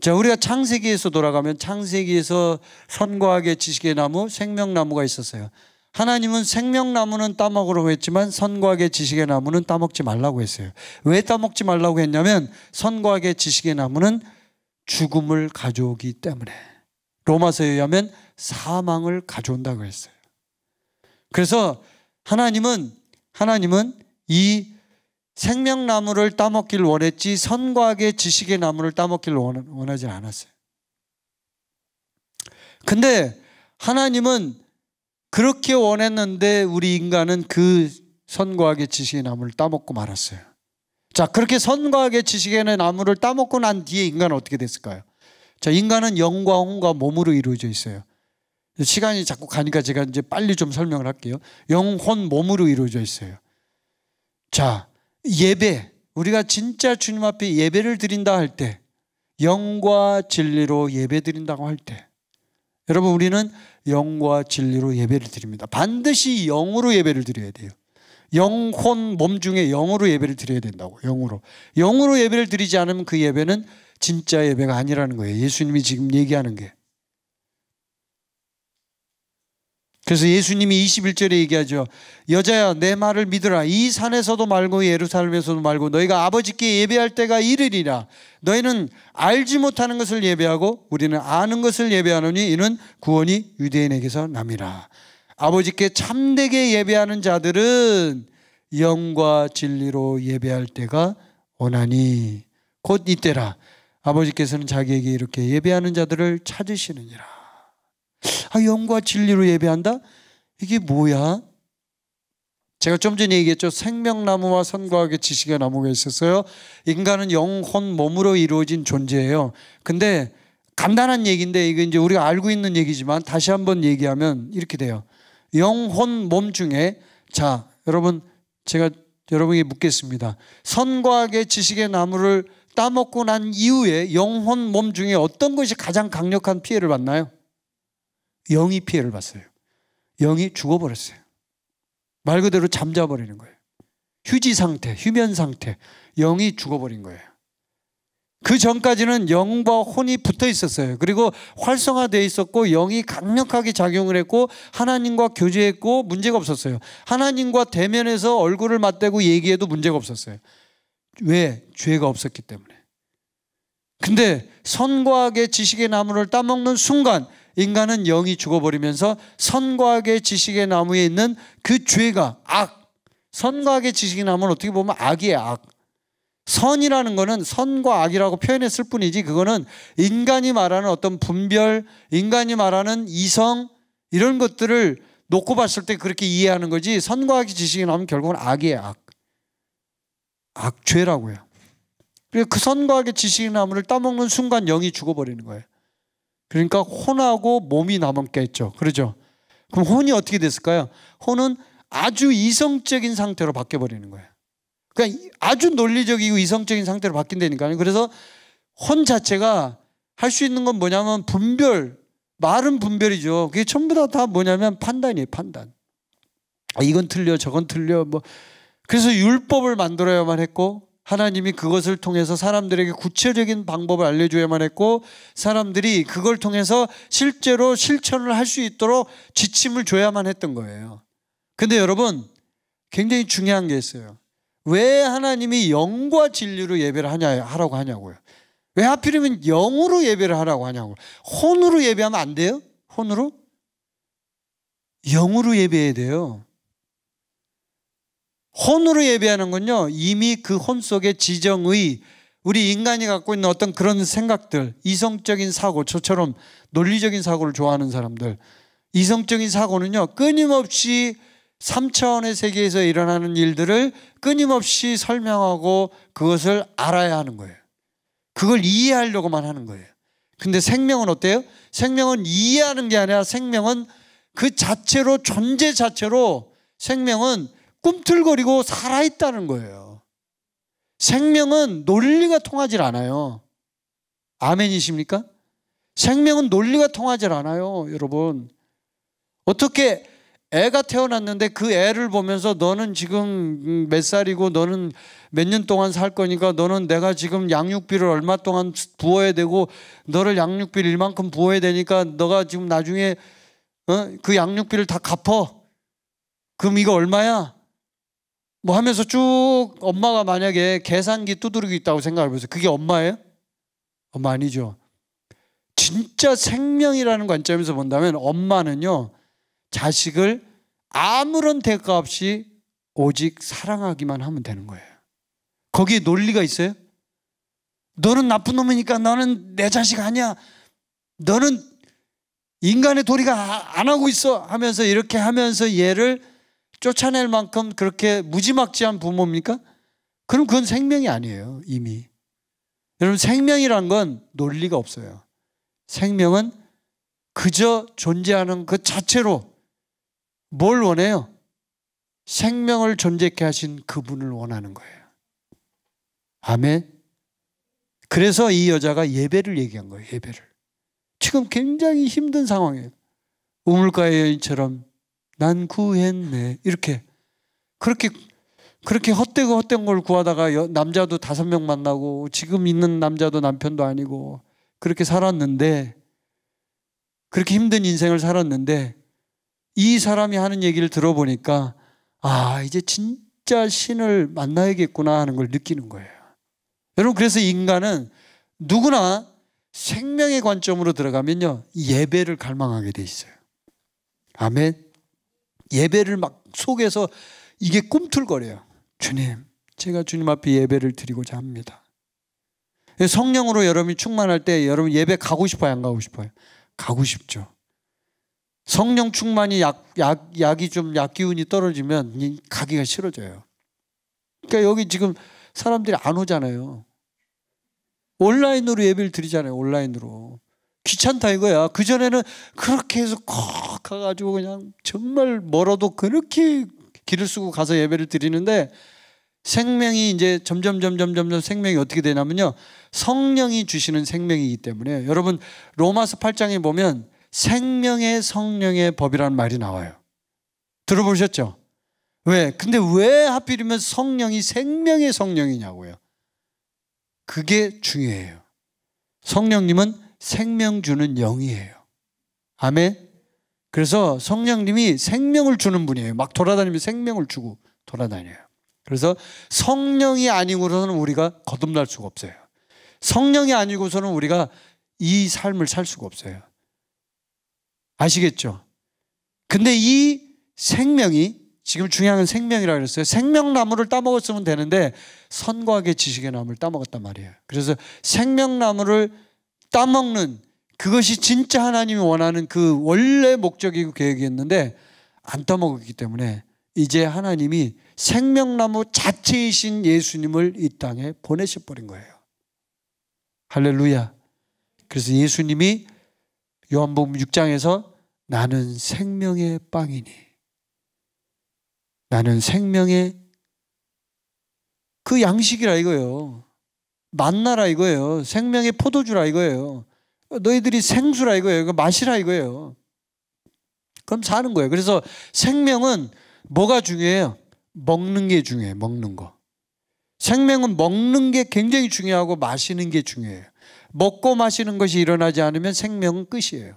자, 우리가 창세기에서 돌아가면 창세기에서 선과학의 지식의 나무, 생명나무가 있었어요. 하나님은 생명나무는 따먹으라고 했지만 선과학의 지식의 나무는 따먹지 말라고 했어요. 왜 따먹지 말라고 했냐면 선과학의 지식의 나무는 죽음을 가져오기 때문에 로마서에 의하면 사망을 가져온다고 했어요. 그래서 하나님은 하나님은 이 생명나무를 따먹기를 원했지 선과학의 지식의 나무를 따먹기를 원하지 않았어요. 근데 하나님은 그렇게 원했는데 우리 인간은 그 선과학의 지식의 나무를 따먹고 말았어요. 자, 그렇게 선과학의 지식의 나무를 따먹고 난 뒤에 인간은 어떻게 됐을까요? 자, 인간은 영과 혼과 몸으로 이루어져 있어요. 시간이 자꾸 가니까 제가 이제 빨리 좀 설명을 할게요. 영혼 몸으로 이루어져 있어요. 자, 예배. 우리가 진짜 주님 앞에 예배를 드린다 할 때, 영과 진리로 예배 드린다고 할 때, 여러분, 우리는 영과 진리로 예배를 드립니다. 반드시 영으로 예배를 드려야 돼요. 영혼, 몸 중에 영으로 예배를 드려야 된다고, 영으로. 영으로 예배를 드리지 않으면 그 예배는 진짜 예배가 아니라는 거예요. 예수님이 지금 얘기하는 게. 그래서 예수님이 21절에 얘기하죠. 여자야 내 말을 믿으라. 이 산에서도 말고 예루살렘에서도 말고 너희가 아버지께 예배할 때가 이르리라. 너희는 알지 못하는 것을 예배하고 우리는 아는 것을 예배하노니 이는 구원이 유대인에게서 남이라. 아버지께 참되게 예배하는 자들은 영과 진리로 예배할 때가 오나니 곧 이때라. 아버지께서는 자기에게 이렇게 예배하는 자들을 찾으시느니라. 아, 영과 진리로 예배한다? 이게 뭐야? 제가 좀 전에 얘기했죠. 생명나무와 선과학의 지식의 나무가 있었어요. 인간은 영혼 몸으로 이루어진 존재예요. 근데 간단한 얘기인데 이게 이제 우리가 알고 있는 얘기지만 다시 한번 얘기하면 이렇게 돼요. 영혼 몸 중에 자, 여러분 제가 여러분에게 묻겠습니다. 선과학의 지식의 나무를 따먹고 난 이후에 영혼 몸 중에 어떤 것이 가장 강력한 피해를 받나요? 영이 피해를 봤어요. 영이 죽어버렸어요. 말 그대로 잠자버리는 거예요. 휴지 상태, 휴면 상태, 영이 죽어버린 거예요. 그 전까지는 영과 혼이 붙어 있었어요. 그리고 활성화되어 있었고 영이 강력하게 작용을 했고 하나님과 교제했고 문제가 없었어요. 하나님과 대면해서 얼굴을 맞대고 얘기해도 문제가 없었어요. 왜? 죄가 없었기 때문에. 근데 선과학의 지식의 나무를 따먹는 순간 인간은 영이 죽어버리면서 선과학의 지식의 나무에 있는 그 죄가 악. 선과학의 지식의 나무는 어떻게 보면 악이에요, 악. 선이라는 거는 선과 악이라고 표현했을 뿐이지 그거는 인간이 말하는 어떤 분별, 인간이 말하는 이성 이런 것들을 놓고 봤을 때 그렇게 이해하는 거지 선과 악의 지식이 나오면 결국은 악이에요, 악. 악죄라고요. 그리고 그 선과 악의 지식의 나무를 따먹는 순간 영이 죽어버리는 거예요. 그러니까 혼하고 몸이 남았겠죠. 그러죠. 그럼 혼이 어떻게 됐을까요? 혼은 아주 이성적인 상태로 바뀌어버리는 거예요. 그러니까 아주 논리적이고 이성적인 상태로 바뀐다니까요. 그래서 혼 자체가 할 수 있는 건 뭐냐면 분별, 말은 분별이죠. 그게 전부 다, 다 뭐냐면 판단이에요, 판단. 아, 이건 틀려, 저건 틀려, 뭐. 그래서 율법을 만들어야만 했고, 하나님이 그것을 통해서 사람들에게 구체적인 방법을 알려줘야만 했고 사람들이 그걸 통해서 실제로 실천을 할 수 있도록 지침을 줘야만 했던 거예요. 근데 여러분 굉장히 중요한 게 있어요. 왜 하나님이 영과 진리로 예배를 하냐 하라고 하냐고요. 왜 하필이면 영으로 예배를 하라고 하냐고. 혼으로 예배하면 안 돼요? 혼으로? 영으로 예배해야 돼요. 혼으로 예배하는 건요, 이미 그 혼 속에 지정의 우리 인간이 갖고 있는 어떤 그런 생각들, 이성적인 사고, 저처럼 논리적인 사고를 좋아하는 사람들, 이성적인 사고는요, 끊임없이 3차원의 세계에서 일어나는 일들을 끊임없이 설명하고 그것을 알아야 하는 거예요. 그걸 이해하려고만 하는 거예요. 근데 생명은 어때요? 생명은 이해하는 게 아니라 생명은 그 자체로 존재 자체로 생명은 꿈틀거리고 살아있다는 거예요. 생명은 논리가 통하질 않아요. 아멘이십니까? 생명은 논리가 통하질 않아요, 여러분. 어떻게 애가 태어났는데 그 애를 보면서 너는 지금 몇 살이고 너는 몇 년 동안 살 거니까 너는 내가 지금 양육비를 얼마 동안 부어야 되고 너를 양육비를 이만큼 부어야 되니까 너가 지금 나중에 어? 그 양육비를 다 갚어. 그럼 이거 얼마야? 뭐 하면서 쭉 엄마가 만약에 계산기 두드리고 있다고 생각해 보세요. 그게 엄마예요? 엄마 아니죠. 진짜 생명이라는 관점에서 본다면 엄마는요, 자식을 아무런 대가 없이 오직 사랑하기만 하면 되는 거예요. 거기에 논리가 있어요? 너는 나쁜 놈이니까 너는 내 자식 아니야. 너는 인간의 도리가 안 하고 있어 하면서 이렇게 하면서 얘를 쫓아낼 만큼 그렇게 무지막지한 부모입니까? 그럼 그건 생명이 아니에요, 이미. 여러분, 생명이란 건 논리가 없어요. 생명은 그저 존재하는 그 자체로 뭘 원해요? 생명을 존재케 하신 그분을 원하는 거예요. 아멘. 그래서 이 여자가 예배를 얘기한 거예요, 예배를. 지금 굉장히 힘든 상황이에요. 우물가의 여인처럼 난 구했네. 이렇게. 그렇게, 그렇게 헛되고 헛된 걸 구하다가 남자도 다섯 명 만나고 지금 있는 남자도 남편도 아니고 그렇게 살았는데 그렇게 힘든 인생을 살았는데 이 사람이 하는 얘기를 들어보니까 아, 이제 진짜 신을 만나야겠구나 하는 걸 느끼는 거예요. 여러분, 그래서 인간은 누구나 생명의 관점으로 들어가면요, 예배를 갈망하게 돼 있어요. 아멘. 예배를 막 속에서 이게 꿈틀거려요. 주님, 제가 주님 앞에 예배를 드리고자 합니다. 성령으로 여러분이 충만할 때 여러분 예배 가고 싶어요? 안 가고 싶어요? 가고 싶죠. 성령 충만이 약, 약, 약이 좀 약 기운이 떨어지면 가기가 싫어져요. 그러니까 여기 지금 사람들이 안 오잖아요. 온라인으로 예배를 드리잖아요. 온라인으로. 귀찮다 이거야. 그전에는 그렇게 해서 콕 가가지고 그냥 정말 멀어도 그렇게 길을 쓰고 가서 예배를 드리는데 생명이 이제 점점 점점 점점 생명이 어떻게 되냐면요. 성령이 주시는 생명이기 때문에 여러분 로마서 8장에 보면 생명의 성령의 법이라는 말이 나와요. 들어보셨죠? 왜? 근데 왜 하필이면 성령이 생명의 성령이냐고요. 그게 중요해요. 성령님은 생명 주는 영이에요. 아멘. 그래서 성령님이 생명을 주는 분이에요. 막 돌아다니면 생명을 주고 돌아다녀요. 그래서 성령이 아니고서는 우리가 거듭날 수가 없어요. 성령이 아니고서는 우리가 이 삶을 살 수가 없어요. 아시겠죠? 근데 이 생명이 지금 중요한 건 생명이라고 그랬어요. 생명나무를 따먹었으면 되는데 선과의 지식의 나무를 따먹었단 말이에요. 그래서 생명나무를 따먹는 그것이 진짜 하나님이 원하는 그 원래 목적이고 계획이었는데 안 따먹었기 때문에 이제 하나님이 생명나무 자체이신 예수님을 이 땅에 보내셔 버린 거예요. 할렐루야. 그래서 예수님이 요한복음 6장에서 나는 생명의 빵이니 나는 생명의 그 양식이라 이거예요. 만나라 이거예요. 생명의 포도주라 이거예요. 너희들이 생수라 이거예요. 마시라 이거예요. 그럼 사는 거예요. 그래서 생명은 뭐가 중요해요? 먹는 게 중요해요. 먹는 거. 생명은 먹는 게 굉장히 중요하고 마시는 게 중요해요. 먹고 마시는 것이 일어나지 않으면 생명은 끝이에요.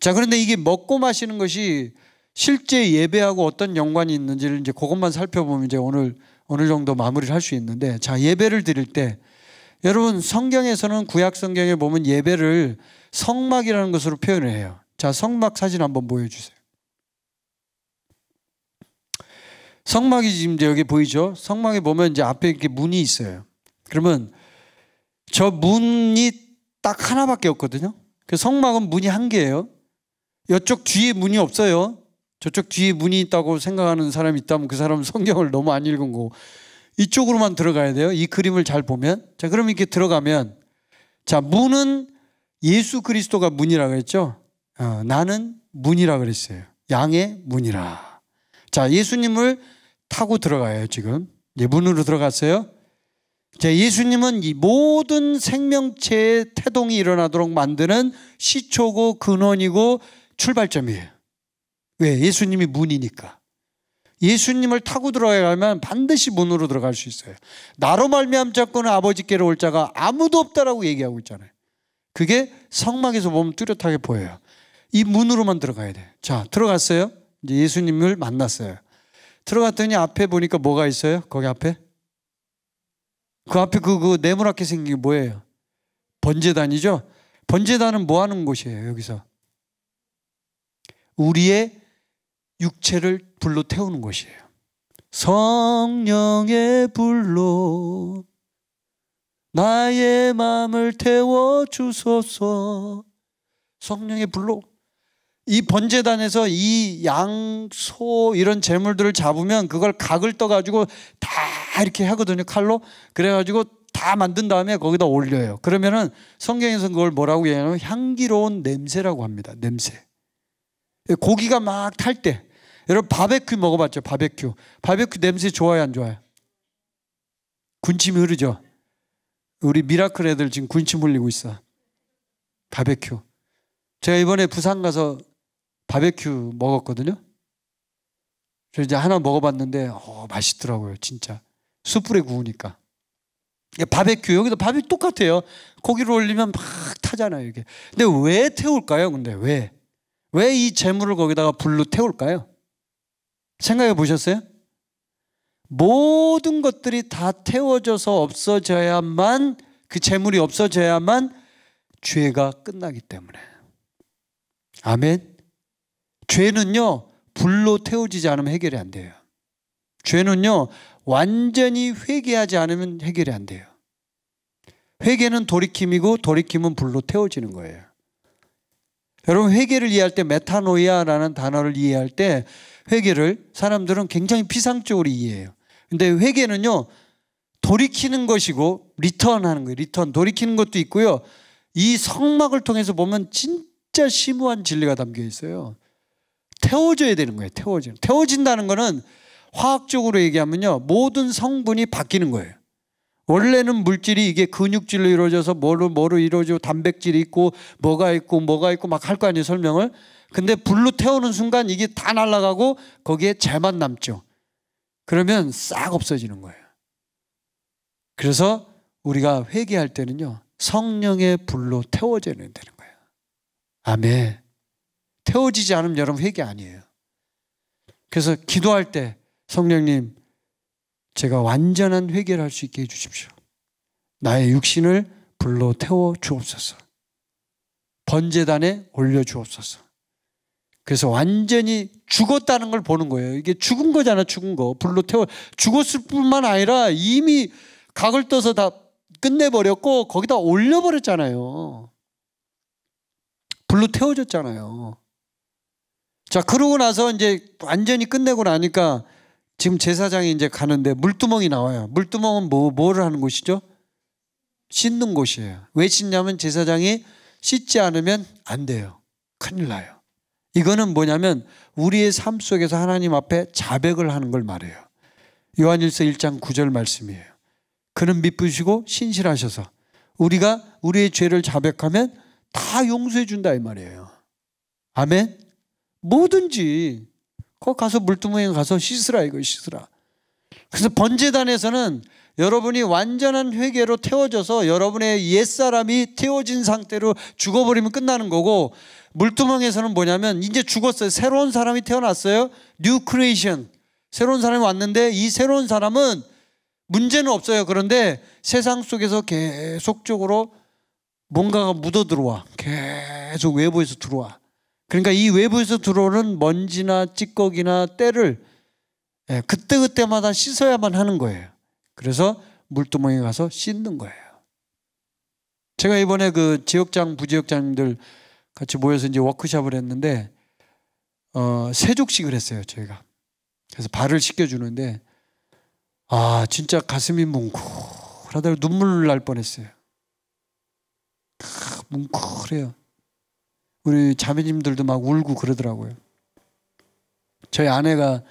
자, 그런데 이게 먹고 마시는 것이 실제 예배하고 어떤 연관이 있는지를 이제 그것만 살펴보면 이제 오늘 어느 정도 마무리를 할 수 있는데 자, 예배를 드릴 때 여러분 성경에서는 구약 성경에 보면 예배를 성막이라는 것으로 표현을 해요. 자, 성막 사진 한번 보여 주세요. 성막이 지금 여기 보이죠? 성막에 보면 이제 앞에 이렇게 문이 있어요. 그러면 저 문이 딱 하나밖에 없거든요. 그 성막은 문이 한 개예요. 이쪽 뒤에 문이 없어요. 저쪽 뒤에 문이 있다고 생각하는 사람이 있다면 그 사람은 성경을 너무 안 읽은 거고 이쪽으로만 들어가야 돼요. 이 그림을 잘 보면. 자, 그럼 이렇게 들어가면 자, 문은 예수 그리스도가 문이라 그랬죠. 어, 나는 문이라 그랬어요. 양의 문이라. 자, 예수님을 타고 들어가요, 지금. 예, 문으로 들어갔어요. 자, 예수님은 이 모든 생명체의 태동이 일어나도록 만드는 시초고 근원이고 출발점이에요. 왜? 예수님이 문이니까. 예수님을 타고 들어가면 반드시 문으로 들어갈 수 있어요. 나로 말미암 자꾸는 아버지께로 올 자가 아무도 없다라고 얘기하고 있잖아요. 그게 성막에서 보면 뚜렷하게 보여요. 이 문으로만 들어가야 돼. 자, 들어갔어요. 이제 예수님을 만났어요. 들어갔더니 앞에 보니까 뭐가 있어요? 거기 앞에? 그 앞에 그, 그 네모나게 생긴 게 뭐예요? 번제단이죠? 번제단은 뭐 하는 곳이에요, 여기서? 우리의 육체를 불로 태우는 것이에요. 성령의 불로 나의 마음을 태워 주소서. 성령의 불로 이 번제단에서 이 양, 소 이런 재물들을 잡으면 그걸 각을 떠 가지고 다 이렇게 하거든요. 칼로. 그래 가지고 다 만든 다음에 거기다 올려요. 그러면은 성경에서 그걸 뭐라고 얘기하냐면 향기로운 냄새라고 합니다. 냄새. 고기가 막 탈 때, 여러분 바베큐 먹어봤죠? 바베큐. 바베큐 냄새 좋아요, 안 좋아요? 군침이 흐르죠. 우리 미라클 애들 지금 군침 흘리고 있어. 바베큐. 제가 이번에 부산 가서 바베큐 먹었거든요. 그래서 이제 하나 먹어봤는데 어, 맛있더라고요, 진짜. 숯불에 구우니까. 바베큐 여기도 바베큐 똑같아요. 고기를 올리면 막 타잖아요, 이게. 근데 왜 태울까요? 근데 왜? 왜 이 재물을 거기다가 불로 태울까요? 생각해 보셨어요? 모든 것들이 다 태워져서 없어져야만 그 재물이 없어져야만 죄가 끝나기 때문에. 아멘. 죄는요, 불로 태워지지 않으면 해결이 안 돼요. 죄는요, 완전히 회개하지 않으면 해결이 안 돼요. 회개는 돌이킴이고 돌이킴은 불로 태워지는 거예요. 여러분 회개를 이해할 때 메타노이아라는 단어를 이해할 때 회개를 사람들은 굉장히 피상적으로 이해해요. 근데 회개는요 돌이키는 것이고 return하는 거예요. return 돌이키는 것도 있고요. 이 성막을 통해서 보면 진짜 심오한 진리가 담겨 있어요. 태워져야 되는 거예요. 태워져. 태워진다는 거는 화학적으로 얘기하면요 모든 성분이 바뀌는 거예요. 원래는 물질이 이게 근육질로 이루어져서 뭐로 뭐로 이루어지고 단백질이 있고 뭐가 있고 뭐가 있고 막 할 거 아니에요 설명을. 근데 불로 태우는 순간 이게 다 날아가고 거기에 재만 남죠. 그러면 싹 없어지는 거예요. 그래서 우리가 회개할 때는요 성령의 불로 태워져야 되는 거예요. 아멘. 태워지지 않으면 여러분 회개 아니에요. 그래서 기도할 때 성령님 제가 완전한 회개를 할 수 있게 해주십시오. 나의 육신을 불로 태워 주옵소서. 번제단에 올려 주옵소서. 그래서 완전히 죽었다는 걸 보는 거예요. 이게 죽은 거잖아, 죽은 거. 불로 태워. 죽었을 뿐만 아니라 이미 각을 떠서 다 끝내버렸고, 거기다 올려버렸잖아요. 불로 태워졌잖아요. 자, 그러고 나서 이제 완전히 끝내고 나니까 지금 제사장이 이제 가는데 물두멍이 나와요. 물두멍은 뭐, 뭐를 하는 곳이죠? 씻는 곳이에요. 왜 씻냐면 제사장이 씻지 않으면 안 돼요. 큰일 나요. 이거는 뭐냐면 우리의 삶 속에서 하나님 앞에 자백을 하는 걸 말해요. 요한일서 1장 9절 말씀이에요. 그는 미쁘시고 신실하셔서 우리가 우리의 죄를 자백하면 다 용서해 준다 이 말이에요. 아멘. 뭐든지 거 가서 물두멍에 가서 씻으라 이거 씻으라. 그래서 번제단에서는 여러분이 완전한 회개로 태워져서 여러분의 옛사람이 태워진 상태로 죽어버리면 끝나는 거고 물두멍에서는 뭐냐면 이제 죽었어요. 새로운 사람이 태어났어요. new creation. 새로운 사람이 왔는데 이 새로운 사람은 문제는 없어요. 그런데 세상 속에서 계속적으로 뭔가가 묻어 들어와. 계속 외부에서 들어와. 그러니까 이 외부에서 들어오는 먼지나 찌꺼기나 때를 예, 그때그때마다 씻어야만 하는 거예요. 그래서 물두멍에 가서 씻는 거예요. 제가 이번에 그 지역장, 부지역장들 같이 모여서 이제 워크샵을 했는데, 어, 세족식을 했어요, 저희가. 그래서 발을 씻겨주는데, 아, 진짜 가슴이 뭉클하다가 눈물 날 뻔했어요. 뭉클해요. 우리 자매님들도 막 울고 그러더라고요. 저희 아내가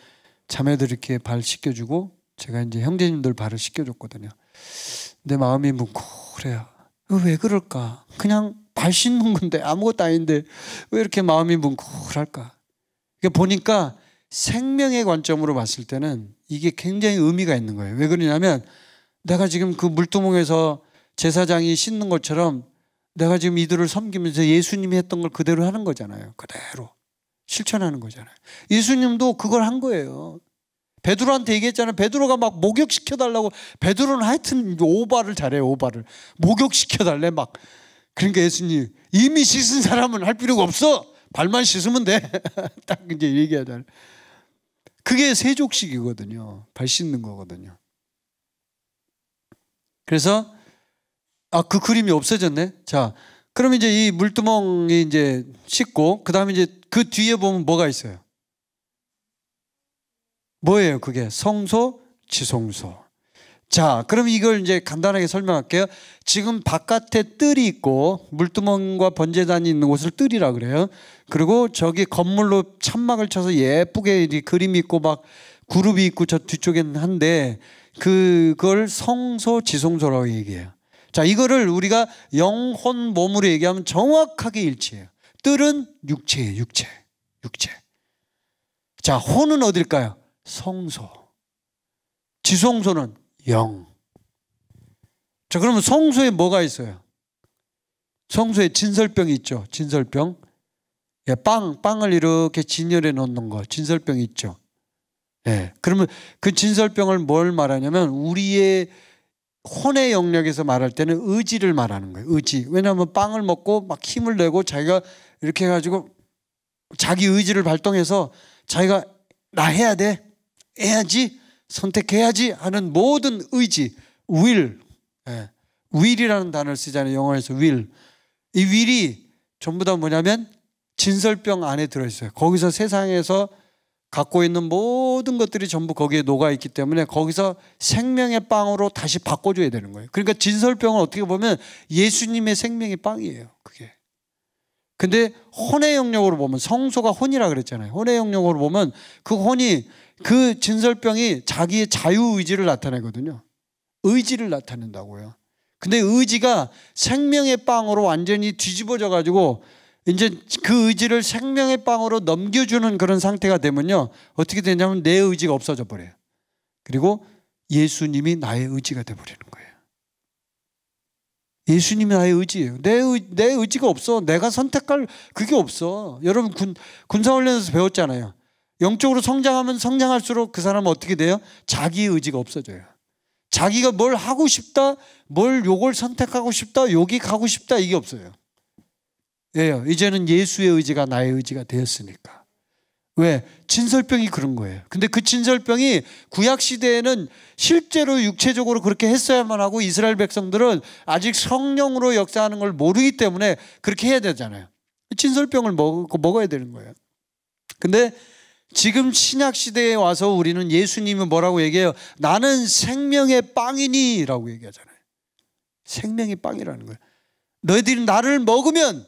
자매들 이렇게 발 씻겨주고 제가 이제 형제님들 발을 씻겨줬거든요. 내 마음이 뭉클해요. 왜 그럴까? 그냥 발 씻는 건데 아무것도 아닌데 왜 이렇게 마음이 뭉클할까? 이게 보니까 생명의 관점으로 봤을 때는 이게 굉장히 의미가 있는 거예요. 왜 그러냐면 내가 지금 그 물두멍에서 제사장이 씻는 것처럼 내가 지금 이들을 섬기면서 예수님이 했던 걸 그대로 하는 거잖아요. 그대로. 실천하는 거잖아요. 예수님도 그걸 한 거예요. 베드로한테 얘기했잖아요. 베드로가 막 목욕시켜 달라고 베드로는 하여튼 오바를 잘해요. 오바를. 목욕시켜 달래 막. 그러니까 예수님 이미 씻은 사람은 할 필요가 없어. 발만 씻으면 돼. 딱 이제 얘기하잖아요. 그게 세족식이거든요. 발 씻는 거거든요. 그래서 아, 그 그림이 없어졌네. 자, 그럼 이제 이 물두멍이 이제 씻고, 그 다음에 이제 그 뒤에 보면 뭐가 있어요? 뭐예요, 그게? 성소, 지성소. 자, 그럼 이걸 이제 간단하게 설명할게요. 지금 바깥에 뜰이 있고, 물두멍과 번제단이 있는 곳을 뜰이라 그래요. 그리고 저기 건물로 천막을 쳐서 예쁘게 그림이 있고, 막 그룹이 있고, 저 뒤쪽에는 한데, 그걸 성소, 지성소라고 얘기해요. 자, 이거를 우리가 영혼 몸으로 얘기하면 정확하게 일치해요. 뜰은 육체예요, 육체. 육체. 자, 혼은 어딜까요? 성소. 지성소는 영. 자, 그러면 성소에 뭐가 있어요? 성소에 진설병이 있죠. 진설병. 예, 빵, 빵을 이렇게 진열해 놓는 거, 진설병 있죠. 예. 그러면 그 진설병을 뭘 말하냐면 우리의 혼의 영역에서 말할 때는 의지를 말하는 거예요. 의지. 왜냐하면 빵을 먹고 막 힘을 내고 자기가 이렇게 해가지고 자기 의지를 발동해서 자기가 나 해야 돼. 해야지. 선택해야지 하는 모든 의지. will. 예. will이라는 단어를 쓰잖아요. 영어에서 will. 이 will이 전부 다 뭐냐면 진설병 안에 들어있어요. 거기서 세상에서 갖고 있는 모든 것들이 전부 거기에 녹아 있기 때문에 거기서 생명의 빵으로 다시 바꿔줘야 되는 거예요. 그러니까 진설병은 어떻게 보면 예수님의 생명의 빵이에요. 그게. 근데 혼의 영역으로 보면 성소가 혼이라 그랬잖아요. 혼의 영역으로 보면 그 혼이 그 진설병이 자기의 자유의지를 나타내거든요. 의지를 나타낸다고요. 근데 의지가 생명의 빵으로 완전히 뒤집어져 가지고 이제 그 의지를 생명의 빵으로 넘겨주는 그런 상태가 되면요. 어떻게 되냐면 내 의지가 없어져 버려요. 그리고 예수님이 나의 의지가 되버리는 거예요. 예수님이 나의 의지예요. 내, 의, 내 의지가 없어. 내가 선택할 그게 없어. 여러분 군, 군사훈련에서 배웠잖아요. 영적으로 성장하면 성장할수록 그 사람은 어떻게 돼요? 자기 의지가 없어져요. 자기가 뭘 하고 싶다, 뭘 요걸 선택하고 싶다, 여기 가고 싶다, 이게 없어요. 예요. 이제는 예수의 의지가 나의 의지가 되었으니까. 왜? 진설병이 그런 거예요. 근데 그 진설병이 구약 시대에는 실제로 육체적으로 그렇게 했어야만 하고 이스라엘 백성들은 아직 성령으로 역사하는 걸 모르기 때문에 그렇게 해야 되잖아요. 진설병을 먹고 먹어야 되는 거예요. 근데 지금 신약 시대에 와서 우리는 예수님은 뭐라고 얘기해요? 나는 생명의 빵이니라고 얘기하잖아요. 생명의 빵이라는 거예요. 너희들이 나를 먹으면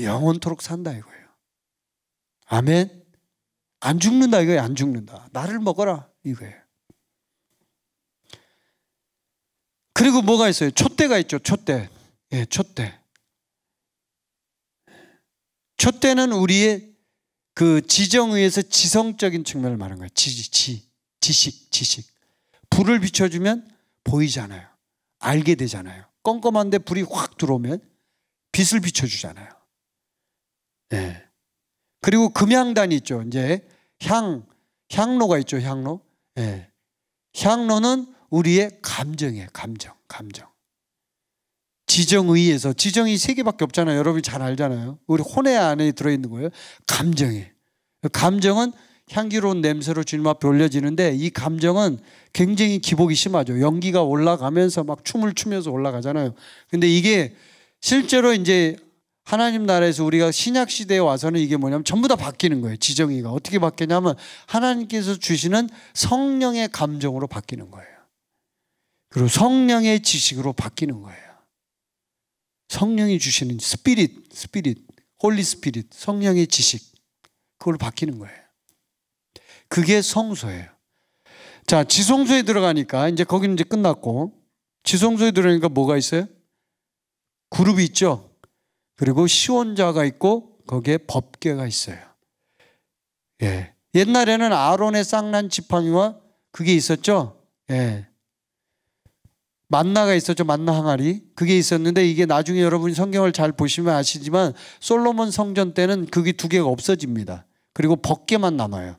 영원토록 산다 이거예요. 아멘. 안 죽는다 이거예요. 안 죽는다. 나를 먹어라 이거예요. 그리고 뭐가 있어요? 촛대가 있죠. 촛대. 예, 촛대. 촛대는 우리의 그 지정의에서 지성적인 측면을 말하는 거예요. 지, 지, 지식, 지식. 불을 비춰주면 보이잖아요. 알게 되잖아요. 껌껌한데 불이 확 들어오면 빛을 비춰주잖아요. 네. 그리고 금향단이 있죠. 이제 향, 향로가 있죠. 향로. 네. 향로는 우리의 감정이에요. 감정, 감정. 지정의에서 지정이 세 개밖에 없잖아요. 여러분이 잘 알잖아요. 우리 혼의 안에 들어있는 거예요. 감정이. 감정은 향기로운 냄새로 주님 앞에 올려지는데 이 감정은 굉장히 기복이 심하죠. 연기가 올라가면서 막 춤을 추면서 올라가잖아요. 근데 이게 실제로 이제 하나님 나라에서 우리가 신약 시대에 와서는 이게 뭐냐면 전부 다 바뀌는 거예요. 지정의가 어떻게 바뀌냐면 하나님께서 주시는 성령의 감정으로 바뀌는 거예요. 그리고 성령의 지식으로 바뀌는 거예요. 성령이 주시는 spirit, spirit, Holy Spirit, 성령의 지식 그걸로 바뀌는 거예요. 그게 성소예요. 자, 지성소에 들어가니까 이제 거기는 이제 끝났고 지성소에 들어가니까 뭐가 있어요? 그룹이 있죠. 그리고 시은좌가 있고 거기에 법궤가 있어요. 예. 옛날에는 아론의 쌍난 지팡이와 그게 있었죠. 예. 만나가 있었죠. 만나 항아리. 그게 있었는데 이게 나중에 여러분이 성경을 잘 보시면 아시지만 솔로몬 성전 때는 그게 두 개가 없어집니다. 그리고 법궤만 남아요.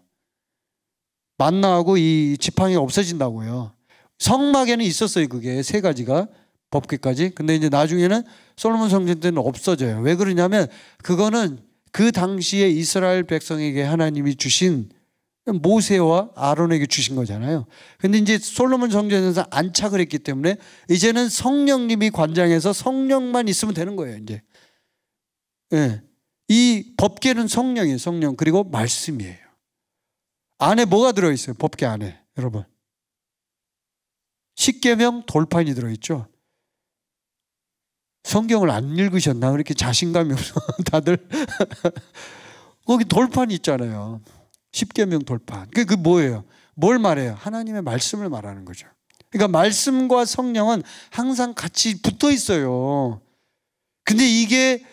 만나하고 이 지팡이가 없어진다고요. 성막에는 있었어요. 그게 세 가지가. 법궤까지. 근데 이제 나중에는 솔로몬 성전 때는 없어져요. 왜 그러냐면 그거는 그 당시에 이스라엘 백성에게 하나님이 주신 모세와 아론에게 주신 거잖아요. 근데 이제 솔로몬 성전에서 안착을 했기 때문에 이제는 성령님이 관장해서 성령만 있으면 되는 거예요, 이제. 예. 이 법계는 성령이에요, 성령. 그리고 말씀이에요. 안에 뭐가 들어있어요, 법계 안에, 여러분? 십계명 돌판이 들어있죠. 성경을 안 읽으셨나? 그렇게 자신감이 없어. 다들. 거기 돌판 있잖아요. 십계명 돌판. 그게 그 뭐예요? 뭘 말해요? 하나님의 말씀을 말하는 거죠. 그러니까 말씀과 성령은 항상 같이 붙어 있어요. 근데 이게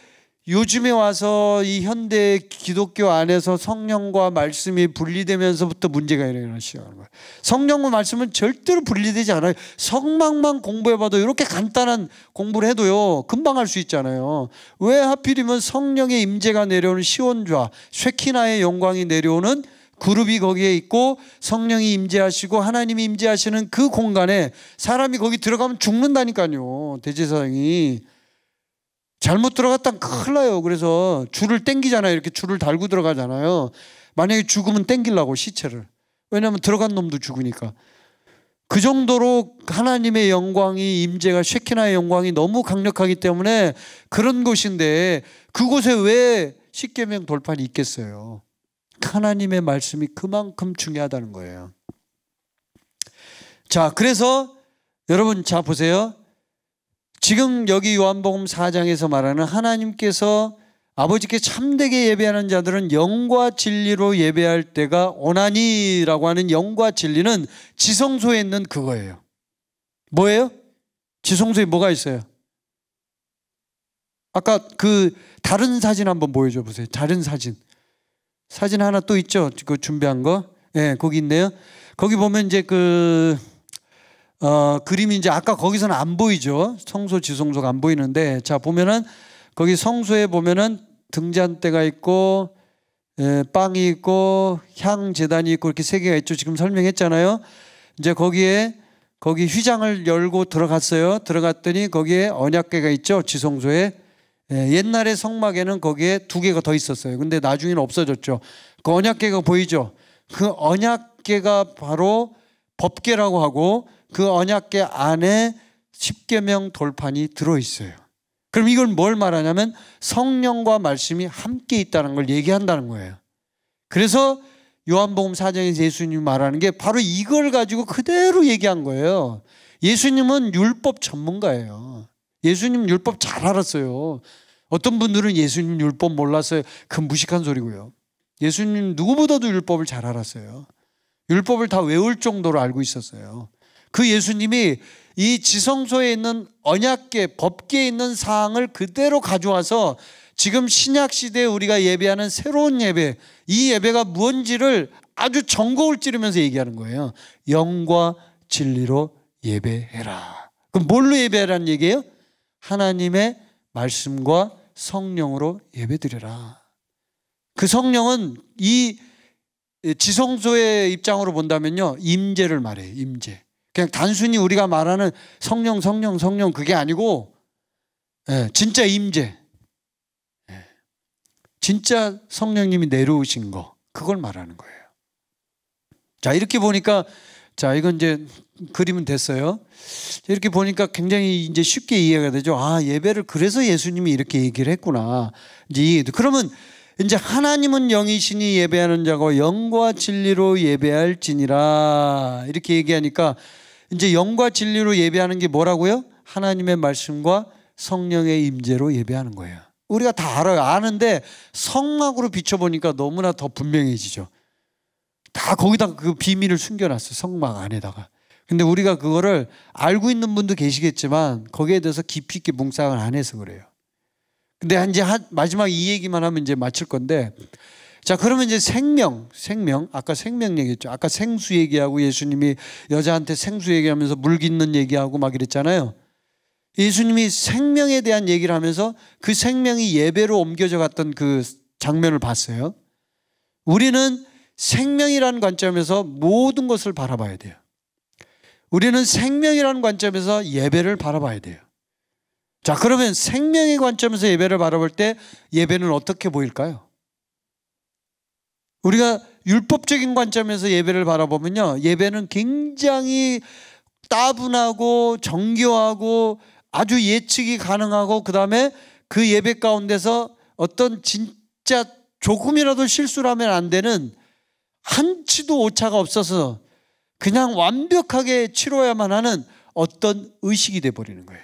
요즘에 와서 이 현대 기독교 안에서 성령과 말씀이 분리되면서부터 문제가 일어나기 시작하는 거예요. 성령과 말씀은 절대로 분리되지 않아요. 성막만 공부해봐도 이렇게 간단한 공부를 해도요 금방 할 수 있잖아요. 왜 하필이면 성령의 임재가 내려오는 시온좌 쉐키나의 영광이 내려오는 그룹이 거기에 있고 성령이 임재하시고 하나님이 임재하시는 그 공간에 사람이 거기 들어가면 죽는다니까요. 대제사장이 잘못 들어갔다 큰일 나요. 그래서 줄을 땡기잖아요. 이렇게 줄을 달고 들어가잖아요. 만약에 죽으면 땡기려고 시체를. 왜냐하면 들어간 놈도 죽으니까. 그 정도로 하나님의 영광이 임재가 쉐키나의 영광이 너무 강력하기 때문에 그런 곳인데 그곳에 왜 십계명 돌판이 있겠어요. 하나님의 말씀이 그만큼 중요하다는 거예요. 자, 그래서 여러분 자 보세요. 지금 여기 요한복음 4장에서 말하는 하나님께서 아버지께 참되게 예배하는 자들은 영과 진리로 예배할 때가 오나니라고 하는 영과 진리는 지성소에 있는 그거예요. 뭐예요? 지성소에 뭐가 있어요? 아까 그 다른 사진 한번 보여줘 보세요. 다른 사진. 사진 하나 또 있죠? 그 준비한 거. 예, 네, 거기 있네요. 거기 보면 이제 그 어, 그림이 이제 아까 거기서는 안 보이죠. 성소 지성소가 안 보이는데 자 보면은 거기 성소에 보면은 등잔대가 있고 에, 빵이 있고 향 재단이 있고 이렇게 세 개가 있죠. 지금 설명했잖아요. 이제 거기에 거기 휘장을 열고 들어갔어요. 들어갔더니 거기에 언약궤가 있죠. 지성소에 예, 옛날에 성막에는 거기에 두 개가 더 있었어요. 근데 나중에는 없어졌죠. 그 언약궤가 보이죠. 그 언약궤가 바로 법궤라고 하고 그 언약계 안에 십계명 돌판이 들어 있어요. 그럼 이걸 뭘 말하냐면 성령과 말씀이 함께 있다는 걸 얘기한다는 거예요. 그래서 요한복음 4장에서 예수님이 말하는 게 바로 이걸 가지고 그대로 얘기한 거예요. 예수님은 율법 전문가예요. 예수님 율법 잘 알았어요. 어떤 분들은 예수님 율법 몰랐어요. 그 무식한 소리고요. 예수님 누구보다도 율법을 잘 알았어요. 율법을 다 외울 정도로 알고 있었어요. 그 예수님이 이 지성소에 있는 언약계, 법계에 있는 사항을 그대로 가져와서 지금 신약 시대에 우리가 예배하는 새로운 예배, 이 예배가 무언지를 아주 전곡을 찌르면서 얘기하는 거예요. 영과 진리로 예배해라. 그럼 뭘로 예배하라는 얘기예요? 하나님의 말씀과 성령으로 예배드려라. 그 성령은 이 지성소의 입장으로 본다면요, 임재를 말해요. 임재. 그냥 단순히 우리가 말하는 성령, 성령, 성령 그게 아니고 예, 진짜 임재. 예, 진짜 성령님이 내려오신 거 그걸 말하는 거예요. 자 이렇게 보니까 자 이건 이제 그림은 됐어요. 이렇게 보니까 굉장히 이제 쉽게 이해가 되죠. 아 예배를 그래서 예수님이 이렇게 얘기를 했구나. 이제 그러면 이제 하나님은 영이시니 예배하는 자고 영과 진리로 예배할지니라 이렇게 얘기하니까 이제 영과 진리로 예배하는 게 뭐라고요? 하나님의 말씀과 성령의 임재로 예배하는 거예요. 우리가 다 알아요. 아는데 성막으로 비춰보니까 너무나 더 분명해지죠. 다 거기다 그 비밀을 숨겨놨어요. 성막 안에다가. 근데 우리가 그거를 알고 있는 분도 계시겠지만 거기에 대해서 깊이 있게 묵상을 안 해서 그래요. 근데 이제 마지막 이 얘기만 하면 이제 마칠 건데 자, 그러면 이제 생명, 생명, 아까 생명 얘기했죠. 아까 생수 얘기하고 예수님이 여자한테 생수 얘기하면서 물 깃는 얘기하고 막 이랬잖아요. 예수님이 생명에 대한 얘기를 하면서 그 생명이 예배로 옮겨져 갔던 그 장면을 봤어요. 우리는 생명이라는 관점에서 모든 것을 바라봐야 돼요. 우리는 생명이라는 관점에서 예배를 바라봐야 돼요. 자, 그러면 생명의 관점에서 예배를 바라볼 때 예배는 어떻게 보일까요? 우리가 율법적인 관점에서 예배를 바라보면요. 예배는 굉장히 따분하고 정교하고 아주 예측이 가능하고 그 다음에 그 예배 가운데서 어떤 진짜 조금이라도 실수를 하면 안 되는 한치도 오차가 없어서 그냥 완벽하게 치러야만 하는 어떤 의식이 돼버리는 거예요.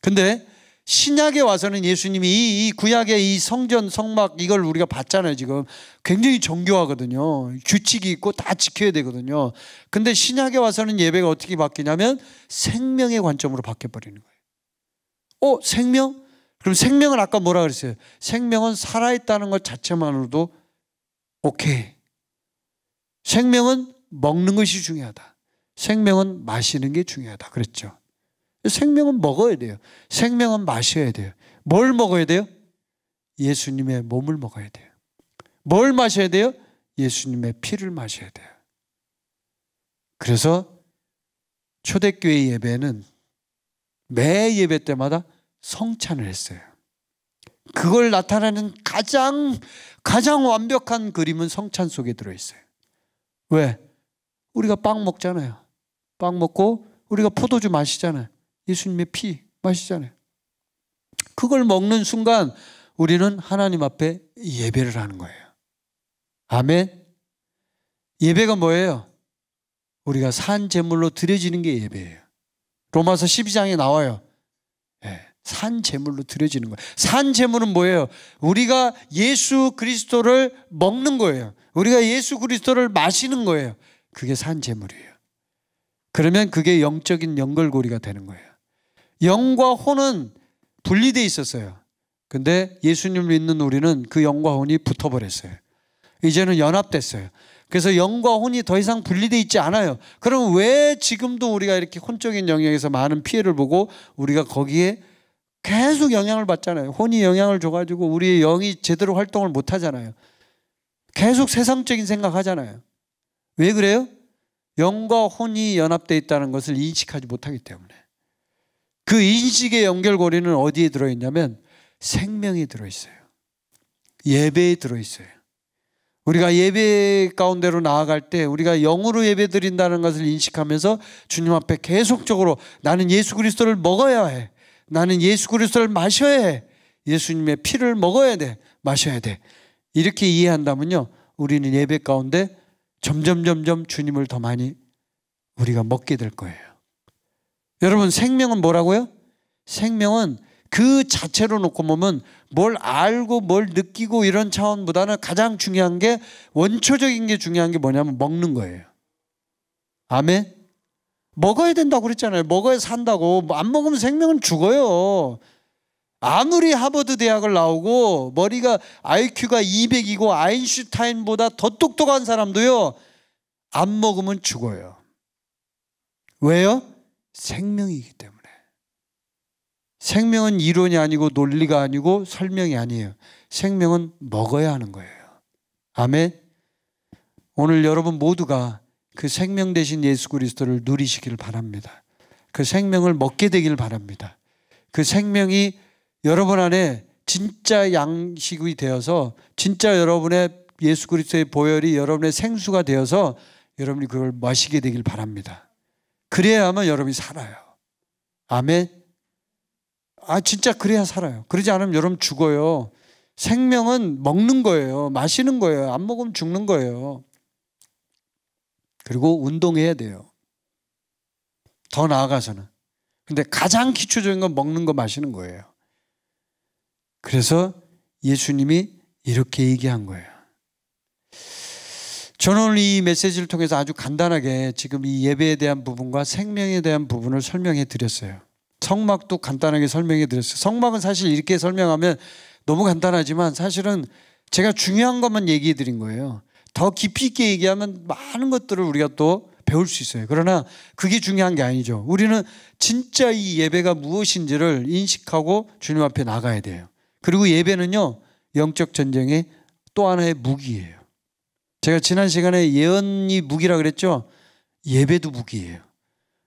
근데 신약에 와서는 예수님이 이, 이 구약의 이 성전 성막 이걸 우리가 봤잖아요 지금 굉장히 정교하거든요 규칙이 있고 다 지켜야 되거든요 근데 신약에 와서는 예배가 어떻게 바뀌냐면 생명의 관점으로 바뀌어 버리는 거예요 어 생명 그럼 생명은 아까 뭐라 그랬어요? 생명은 살아있다는 것 자체만으로도 오케이. 생명은 먹는 것이 중요하다. 생명은 마시는 게 중요하다. 그랬죠. 생명은 먹어야 돼요. 생명은 마셔야 돼요. 뭘 먹어야 돼요? 예수님의 몸을 먹어야 돼요. 뭘 마셔야 돼요? 예수님의 피를 마셔야 돼요. 그래서 초대교회 예배는 매 예배 때마다 성찬을 했어요. 그걸 나타내는 가장 가장 완벽한 그림은 성찬 속에 들어 있어요. 왜? 우리가 빵 먹잖아요. 빵 먹고 우리가 포도주 마시잖아요. 예수님의 피 마시잖아요. 그걸 먹는 순간 우리는 하나님 앞에 예배를 하는 거예요. 아멘. 예배가 뭐예요? 우리가 산 제물로 드려지는 게 예배예요. 로마서 12장에 나와요. 네, 산 제물로 드려지는 거예요. 산 제물은 뭐예요? 우리가 예수 그리스도를 먹는 거예요. 우리가 예수 그리스도를 마시는 거예요. 그게 산 제물이에요. 그러면 그게 영적인 연결고리가 되는 거예요. 영과 혼은 분리돼 있었어요. 근데 예수님을 믿는 우리는 그 영과 혼이 붙어버렸어요. 이제는 연합됐어요. 그래서 영과 혼이 더 이상 분리돼 있지 않아요. 그럼 왜 지금도 우리가 이렇게 혼적인 영역에서 많은 피해를 보고 우리가 거기에 계속 영향을 받잖아요. 혼이 영향을 줘가지고 우리의 영이 제대로 활동을 못 하잖아요. 계속 세상적인 생각 하잖아요. 왜 그래요? 영과 혼이 연합되어 있다는 것을 인식하지 못하기 때문에. 그 인식의 연결고리는 어디에 들어있냐면 생명이 들어있어요. 예배에 들어있어요. 우리가 예배 가운데로 나아갈 때 우리가 영으로 예배 드린다는 것을 인식하면서 주님 앞에 계속적으로 나는 예수 그리스도를 먹어야 해. 나는 예수 그리스도를 마셔야 해. 예수님의 피를 먹어야 돼. 마셔야 돼. 이렇게 이해한다면요. 우리는 예배 가운데 점점 점점 주님을 더 많이 우리가 먹게 될 거예요. 여러분 생명은 뭐라고요? 생명은 그 자체로 놓고 보면 뭘 알고 뭘 느끼고 이런 차원보다는 가장 중요한 게 원초적인 게 중요한 게 뭐냐면 먹는 거예요. 아멘. 먹어야 된다고 그랬잖아요. 먹어야 산다고. 안 먹으면 생명은 죽어요. 아무리 하버드 대학을 나오고 머리가 IQ가 200이고 아인슈타인보다 더 똑똑한 사람도요. 안 먹으면 죽어요. 왜요? 생명이기 때문에. 생명은 이론이 아니고 논리가 아니고 설명이 아니에요. 생명은 먹어야 하는 거예요. 아멘. 오늘 여러분 모두가 그 생명 대신 예수 그리스도를 누리시길 바랍니다. 그 생명을 먹게 되길 바랍니다. 그 생명이 여러분 안에 진짜 양식이 되어서 진짜 여러분의 예수 그리스도의 보혈이 여러분의 생수가 되어서 여러분이 그걸 마시게 되길 바랍니다. 그래야만 여러분이 살아요. 아멘. 아, 진짜 그래야 살아요. 그러지 않으면 여러분 죽어요. 생명은 먹는 거예요. 마시는 거예요. 안 먹으면 죽는 거예요. 그리고 운동해야 돼요. 더 나아가서는. 근데 가장 기초적인 건 먹는 거 마시는 거예요. 그래서 예수님이 이렇게 얘기한 거예요. 저는 오늘 이 메시지를 통해서 아주 간단하게 지금 이 예배에 대한 부분과 생명에 대한 부분을 설명해 드렸어요. 성막도 간단하게 설명해 드렸어요. 성막은 사실 이렇게 설명하면 너무 간단하지만 사실은 제가 중요한 것만 얘기해 드린 거예요. 더 깊이 있게 얘기하면 많은 것들을 우리가 또 배울 수 있어요. 그러나 그게 중요한 게 아니죠. 우리는 진짜 이 예배가 무엇인지를 인식하고 주님 앞에 나가야 돼요. 그리고 예배는요, 영적 전쟁의 또 하나의 무기예요. 제가 지난 시간에 예언이 무기라 그랬죠? 예배도 무기예요.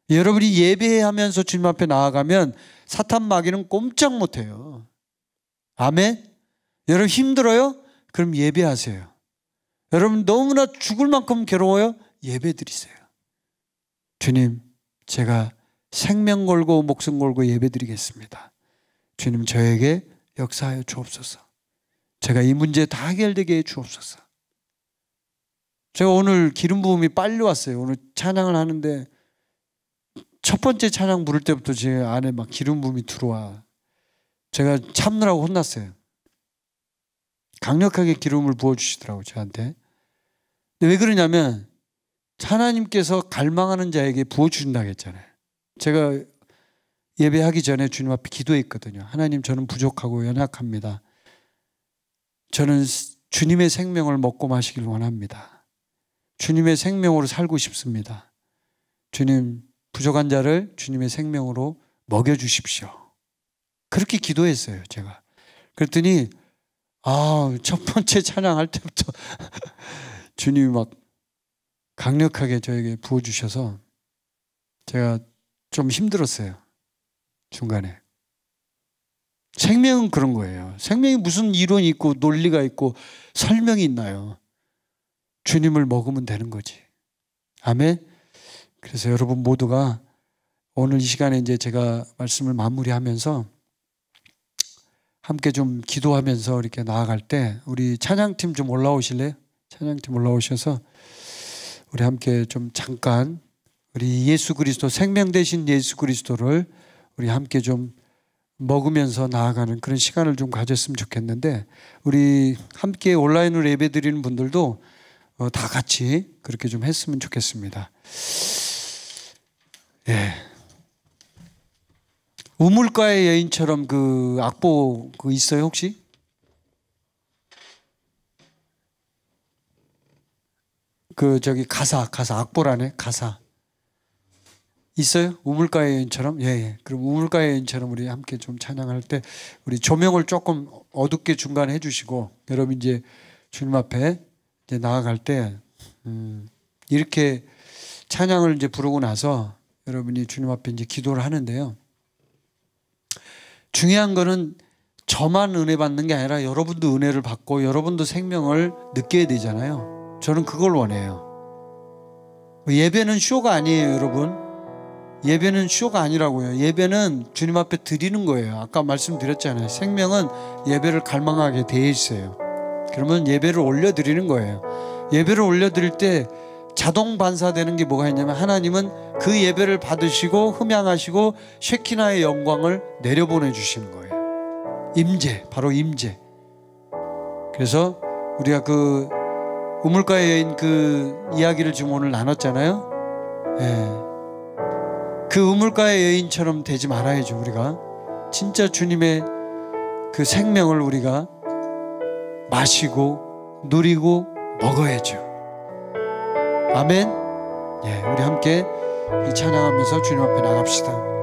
여러분이 예배하면서 주님 앞에 나아가면 사탄 마귀는 꼼짝 못해요. 아멘? 여러분 힘들어요? 그럼 예배하세요. 여러분 너무나 죽을 만큼 괴로워요? 예배 드리세요. 주님, 제가 생명 걸고 목숨 걸고 예배 드리겠습니다. 주님 저에게 역사하여 주옵소서. 제가 이 문제 다 해결되게 해 주옵소서. 제가 오늘 기름 부음이 빨리 왔어요. 오늘 찬양을 하는데 첫 번째 찬양 부를 때부터 제 안에 막 기름 부음이 들어와. 제가 참느라고 혼났어요. 강력하게 기름을 부어주시더라고 저한테. 왜 그러냐면 하나님께서 갈망하는 자에게 부어주신다고 했잖아요. 제가 예배하기 전에 주님 앞에 기도했거든요. 하나님 저는 부족하고 연약합니다. 저는 주님의 생명을 먹고 마시길 원합니다. 주님의 생명으로 살고 싶습니다. 주님 부족한 자를 주님의 생명으로 먹여 주십시오. 그렇게 기도했어요, 제가. 그랬더니 아, 첫 번째 찬양할 때부터 주님이 막 강력하게 저에게 부어 주셔서 제가 좀 힘들었어요. 중간에. 생명은 그런 거예요. 생명이 무슨 이론이 있고 논리가 있고 설명이 있나요? 주님을 먹으면 되는 거지. 아멘. 그래서 여러분 모두가 오늘 이 시간에 이제 제가 말씀을 마무리하면서 함께 좀 기도하면서 이렇게 나아갈 때 우리 찬양팀 좀 올라오실래요? 찬양팀 올라오셔서 우리 함께 좀 잠깐 우리 예수 그리스도 생명 대신 예수 그리스도를 우리 함께 좀 먹으면서 나아가는 그런 시간을 좀 가졌으면 좋겠는데 우리 함께 온라인으로 예배 드리는 분들도 어, 다 같이 그렇게 좀 했으면 좋겠습니다. 예. 우물가의 여인처럼 그 악보 그 있어요 혹시? 그 저기 가사 가사 악보라네 가사 있어요? 우물가의 여인처럼? 예, 예. 그럼 우물가의 여인처럼 우리 함께 좀 찬양할 때 우리 조명을 조금 어둡게 중간에 해주시고 여러분 이제 주님 앞에 이제 나아갈 때 음, 이렇게 찬양을 이제 부르고 나서 여러분이 주님 앞에 이제 기도를 하는데요. 중요한 거는 저만 은혜 받는 게 아니라 여러분도 은혜를 받고 여러분도 생명을 느껴야 되잖아요. 저는 그걸 원해요. 예배는 쇼가 아니에요, 여러분. 예배는 쇼가 아니라고요. 예배는 주님 앞에 드리는 거예요. 아까 말씀드렸잖아요. 생명은 예배를 갈망하게 돼 있어요. 그러면 예배를 올려드리는 거예요. 예배를 올려드릴 때 자동 반사되는 게 뭐가 있냐면 하나님은 그 예배를 받으시고 흠양하시고 쉐키나의 영광을 내려보내 주시는 거예요. 임재, 바로 임재. 그래서 우리가 그 우물가의 여인 그 이야기를 지금 오늘 나눴잖아요. 예. 그 우물가의 여인처럼 되지 말아야죠, 우리가. 진짜 주님의 그 생명을 우리가 마시고 누리고 먹어야죠. 아멘. 예, 우리 함께 이 찬양하면서 주님 앞에 나갑시다.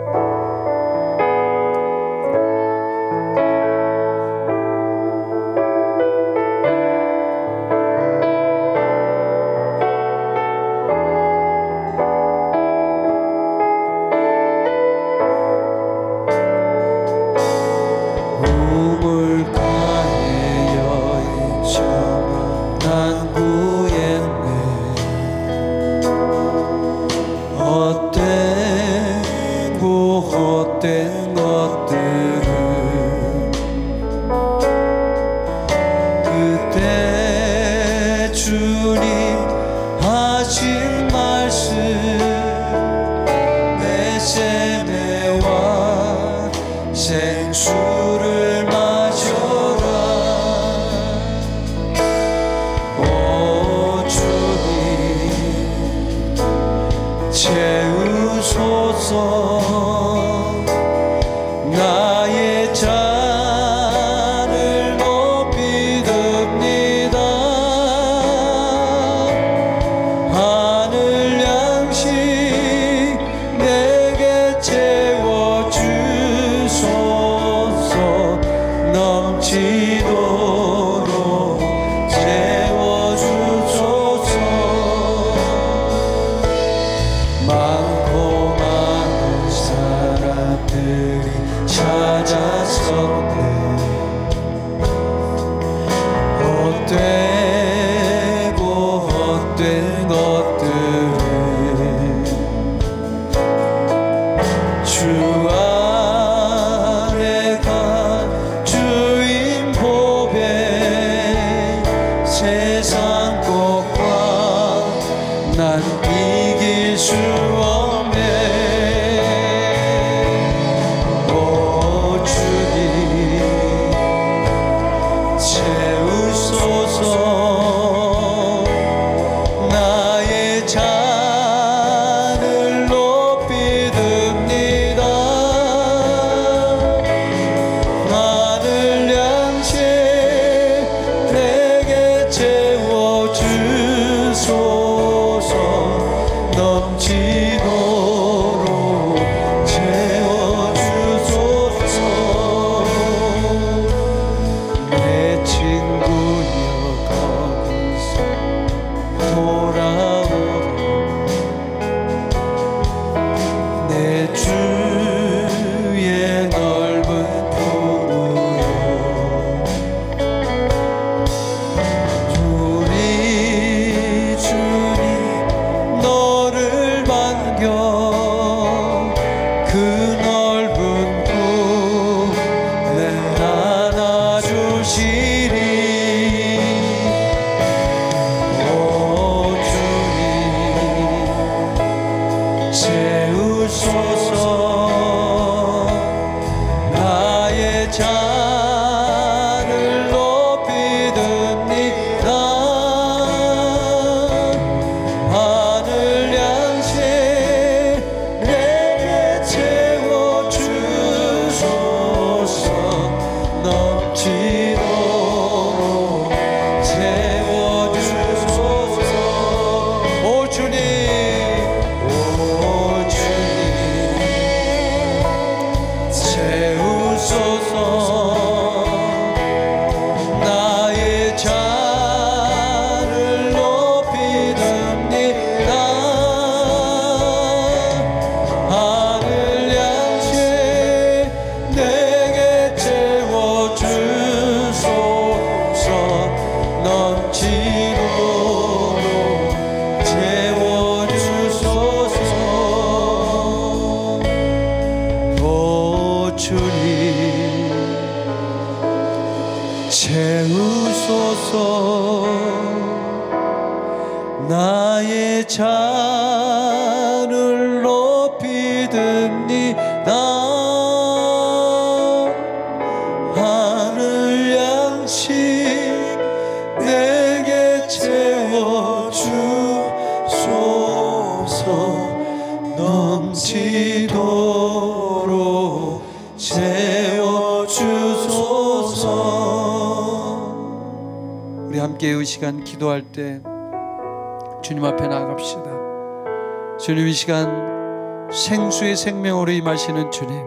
시간 생수의 생명으로 임하시는 주님.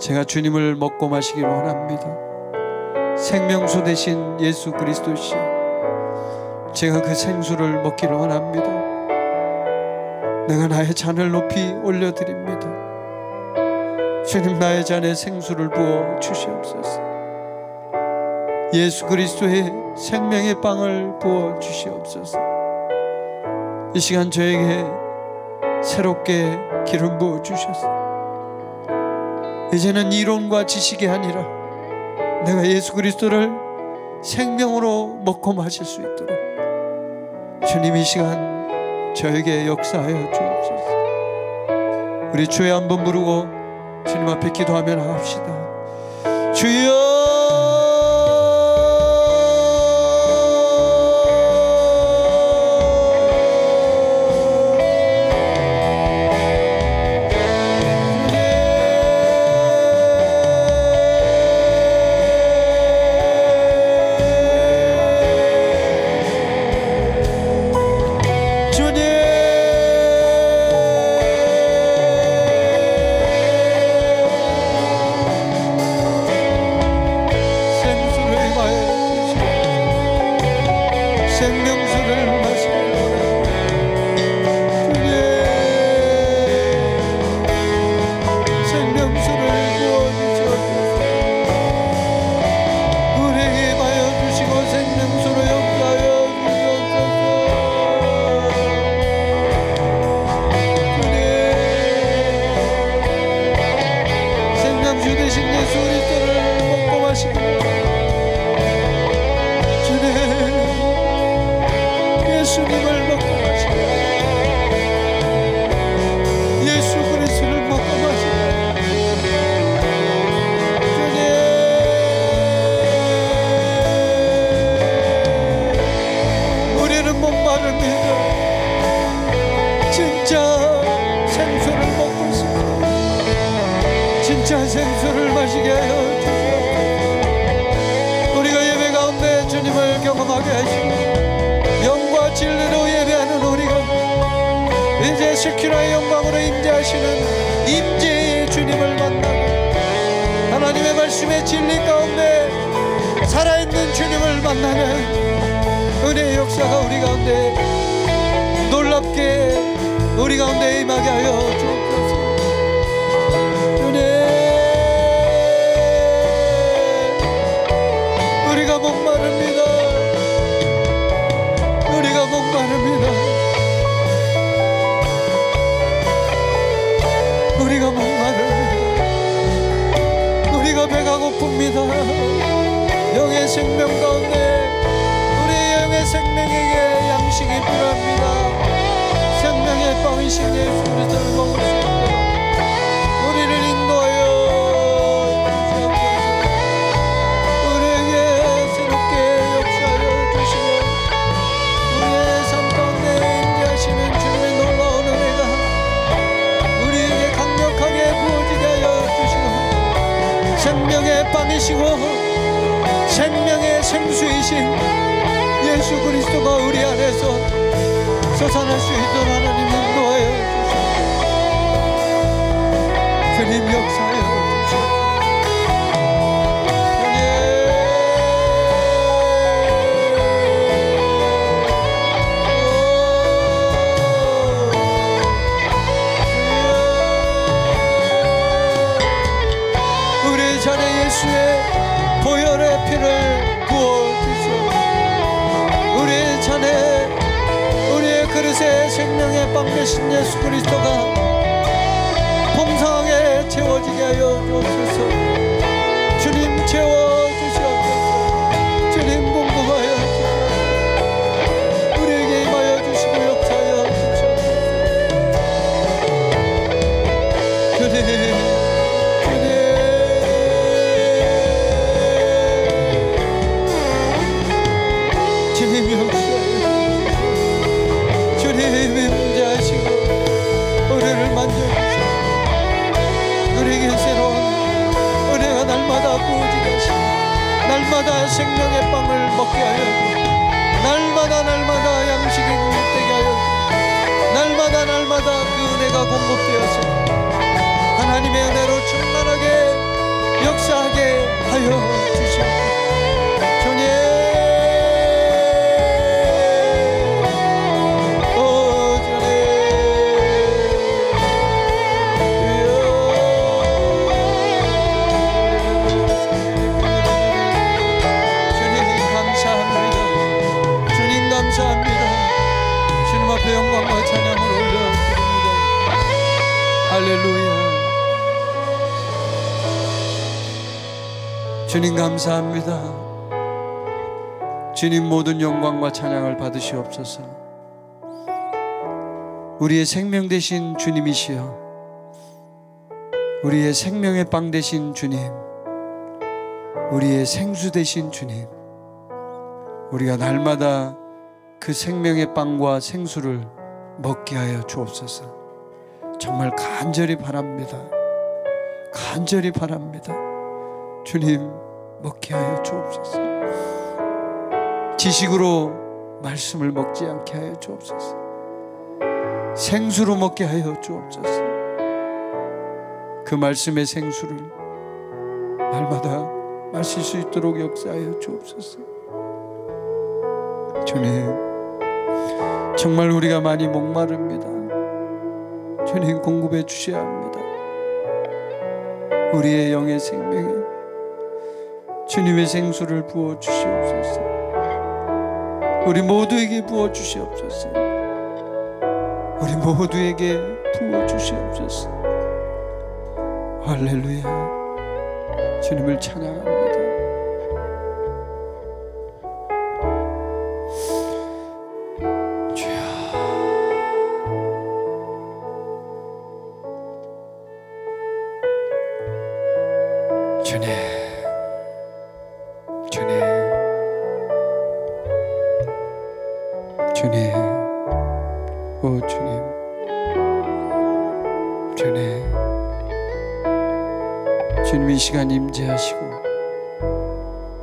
제가 주님을 먹고 마시기를 원합니다. 생명수 대신 예수 그리스도시 제가 그 생수를 먹기를 원합니다. 내가 나의 잔을 높이 올려드립니다. 주님 나의 잔에 생수를 부어 주시옵소서. 예수 그리스도의 생명의 빵을 부어 주시옵소서. 이 시간 저에게 새롭게 기름 부어 주셔서 이제는 이론과 지식이 아니라 내가 예수 그리스도를 생명으로 먹고 마실 수 있도록 주님 이 시간 저에게 역사하여 주옵소서. 우리 주의 한번 부르고 주님 앞에 기도하며 나갑시다. 주여 되신 예수 그리스도가 풍성하게 채워지게 하여 주옵소서. 주님 채워 날마다 생명의 빵을 먹게 하여 날마다 날마다 양식이 공급되게 하여 날마다 날마다 그 은혜가 공급되어서 하나님의 은혜로 충만하게 역사하게 하여 주시옵소서 주님 감사합니다. 주님 모든 영광과 찬양을 받으시옵소서. 우리의 생명 되신 주님이시여. 우리의 생명의 빵 되신 주님. 우리의 생수 되신 주님. 우리가 날마다 그 생명의 빵과 생수를 먹게 하여 주옵소서. 정말 간절히 바랍니다. 간절히 바랍니다. 주님 먹게 하여 주옵소서. 지식으로 말씀을 먹지 않게 하여 주옵소서. 생수로 먹게 하여 주옵소서. 그 말씀의 생수를 날마다 마실 수 있도록 역사하여 주옵소서. 주님 정말 우리가 많이 목마릅니다. 주님 공급해 주셔야 합니다. 우리의 영의 생명에 주님의 생수를 부어 주시옵소서. 우리 모두에게 부어 주시옵소서. 우리 모두에게 부어 주시옵소서. 할렐루야. 주님을 찬양합니다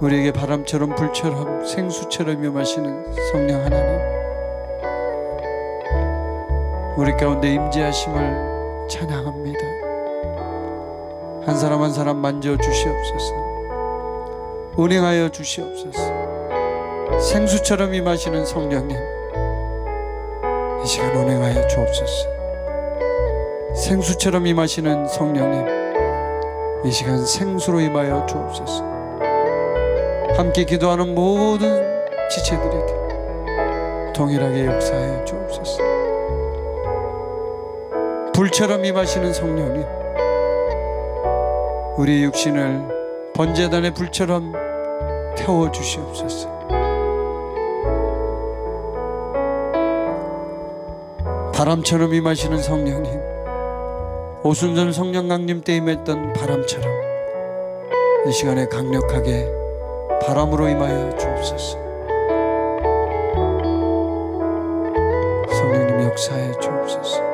우리에게 바람처럼 불처럼 생수처럼 임하시는 성령 하나님 우리 가운데 임재하심을 찬양합니다. 한 사람 한 사람 만져 주시옵소서. 운행하여 주시옵소서. 생수처럼 임하시는 성령님 이 시간 운행하여 주옵소서. 생수처럼 임하시는 성령님 이 시간 생수로 임하여 주옵소서 함께 기도하는 모든 지체들에게 동일하게 역사하여 주옵소서. 불처럼 임하시는 성령님 우리 육신을 번제단의 불처럼 태워 주시옵소서. 바람처럼 임하시는 성령님 오순절 성령 강림 때 임했던 바람처럼 이 시간에 강력하게 바람으로 임하여 주옵소서. 성령님 역사해 주옵소서.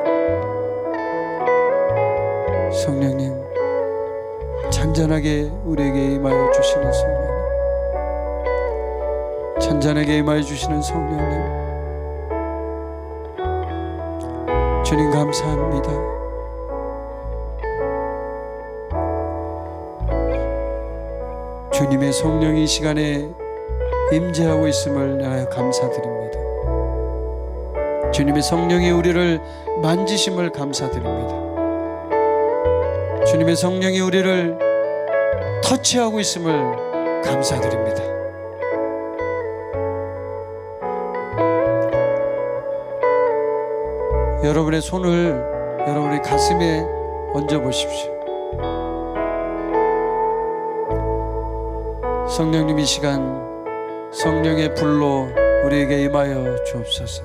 성령님 찬찬하게 우리에게 임하여 주시는 성령님 찬찬하게 임하여 주시는 성령님 주님 감사합니다 주님의 성령이 이 시간에 임재하고 있음을 나여 감사드립니다 주님의 성령이 우리를 만지심을 감사드립니다 주님의 성령이 우리를 터치하고 있음을 감사드립니다. 여러분의 손을 여러분의 가슴에 얹어 보십시오. 성령님 이 시간 성령의 불로 우리에게 임하여 주옵소서.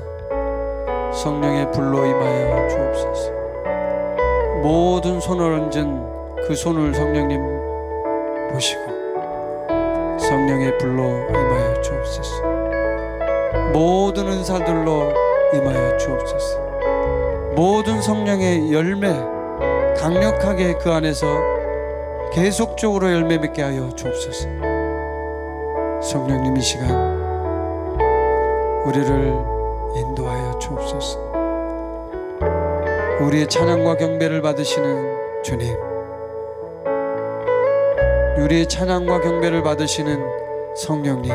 성령의 불로 임하여 주옵소서. 모든 손을 얹은 그 손을 성령님 보시고 성령의 불로 임하여 주옵소서. 모든 은사들로 임하여 주옵소서. 모든 성령의 열매 강력하게 그 안에서 계속적으로 열매 맺게 하여 주옵소서. 성령님 이 시간 우리를 인도하여 주옵소서. 우리의 찬양과 경배를 받으시는 주님. 우리의 찬양과 경배를 받으시는 성령님.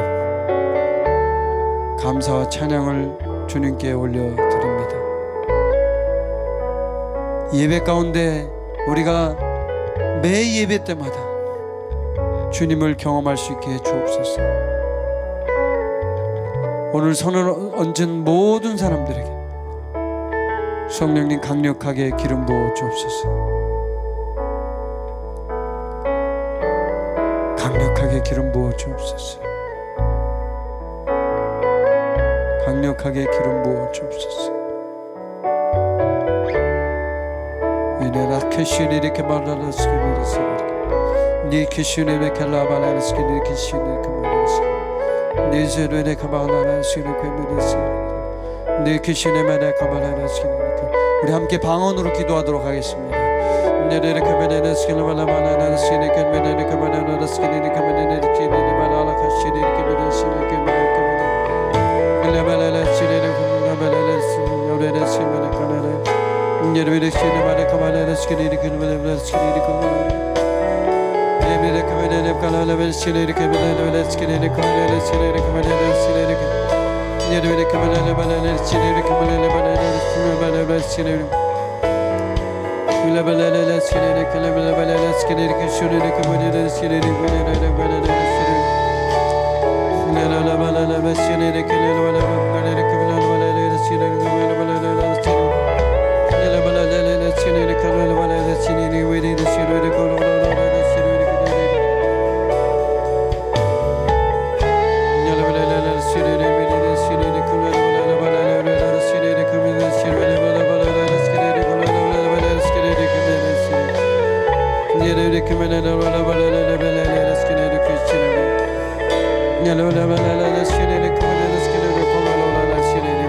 감사와 찬양을 주님께 올려드립니다. 예배 가운데 우리가 매 예배 때마다 주님을 경험할 수 있게 해 주옵소서. 오늘 손을 얹은 모든 사람들에게 성령님 강력하게 기름 부어 주옵소서. 강력하게 기름 부어 주옵소서. 강력하게 기름 부어 주옵소서. 이내라 캐시니 이렇게 말하는 스키니 스키니 니 캐시니 이렇게 라바라는 스키니 캐시니 이렇게 말하는 스키 니 니 제로 이렇게 말하는 스키니 괴미는 스키니 니 캐시니 말에 가말하는 스키니 우리 함께 방언으로 기도하도록 하겠습니다. 이렇게 말하는 스키니 말하는 스키니 괴미는 이렇게 말하는 스키니 이렇게 말하는 스키니 말하는 캐시니 이렇게 말하는 스키니 이렇게 말하는 스키니 말하는 스키니 이렇게 말하는 스키니 우리는 스키니 말하는 Yervere seni bana kamala reskini kılmale reskini kılmale Levelelep kalelevel çilerik ebelelevel çilerik kalelevel çilerik ebelelevel çilerik Yerveli kemele belele çilerik kemele belele sime belele çilerik Bile belele çilerik kemele belele çilerik şurere kemele çilerik belele belele çilerik Lele belele çilerik lele belele kümelele vele velele velele eskine de küçüne de. Yele vele velele eskine de kümelele eskine de kolele velele eskine de.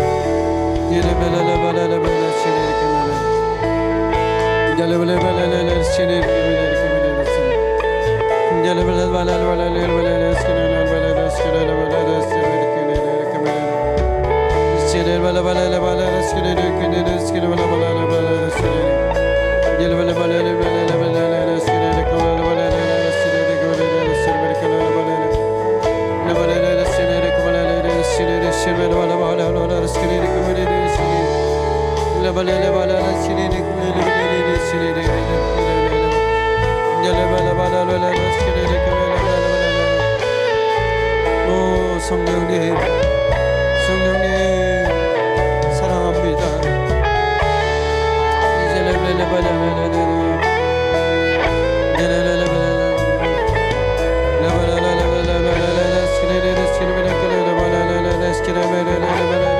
Yele velele velele velele eskine de kümele. Yele vele velele eskine de kümele kümele eskine. Yele vele velele velele velele eskine de velele eskine de velele eskine de kümele kümele. Eskine vele velele velele eskine de kümele eskine vele velele velele eskine de. Yele vele velele velele velele le seni le seni bele bele bele le seni le kene le seni. Le bele le bele le seni le kene le 오 성령님 성령님 사랑합니다 이제 레벨레벨레벨레 우리 Aşkine get it.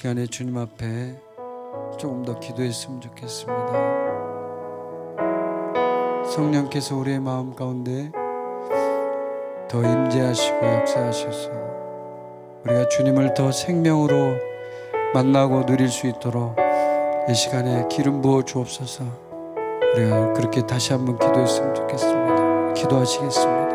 시간에 주님 앞에 조금 더 기도했으면 좋겠습니다. 성령께서 우리의 마음 가운데 더 임재하시고 역사하셔서 우리가 주님을 더 생명으로 만나고 누릴 수 있도록 이 시간에 기름 부어 주옵소서. 우리가 그렇게 다시 한번 기도했으면 좋겠습니다. 기도하시겠습니다.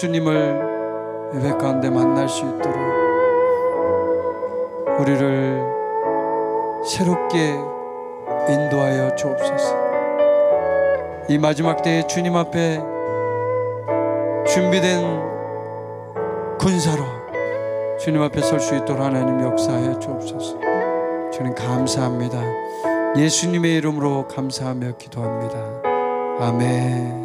예수님을 예배 가운데 만날 수 있도록 우리를 새롭게 인도하여 주옵소서. 이 마지막 때에 주님 앞에 준비된 군사로 주님 앞에 설 수 있도록 하나님 역사해 주옵소서. 주님 감사합니다. 예수님의 이름으로 감사하며 기도합니다. 아멘.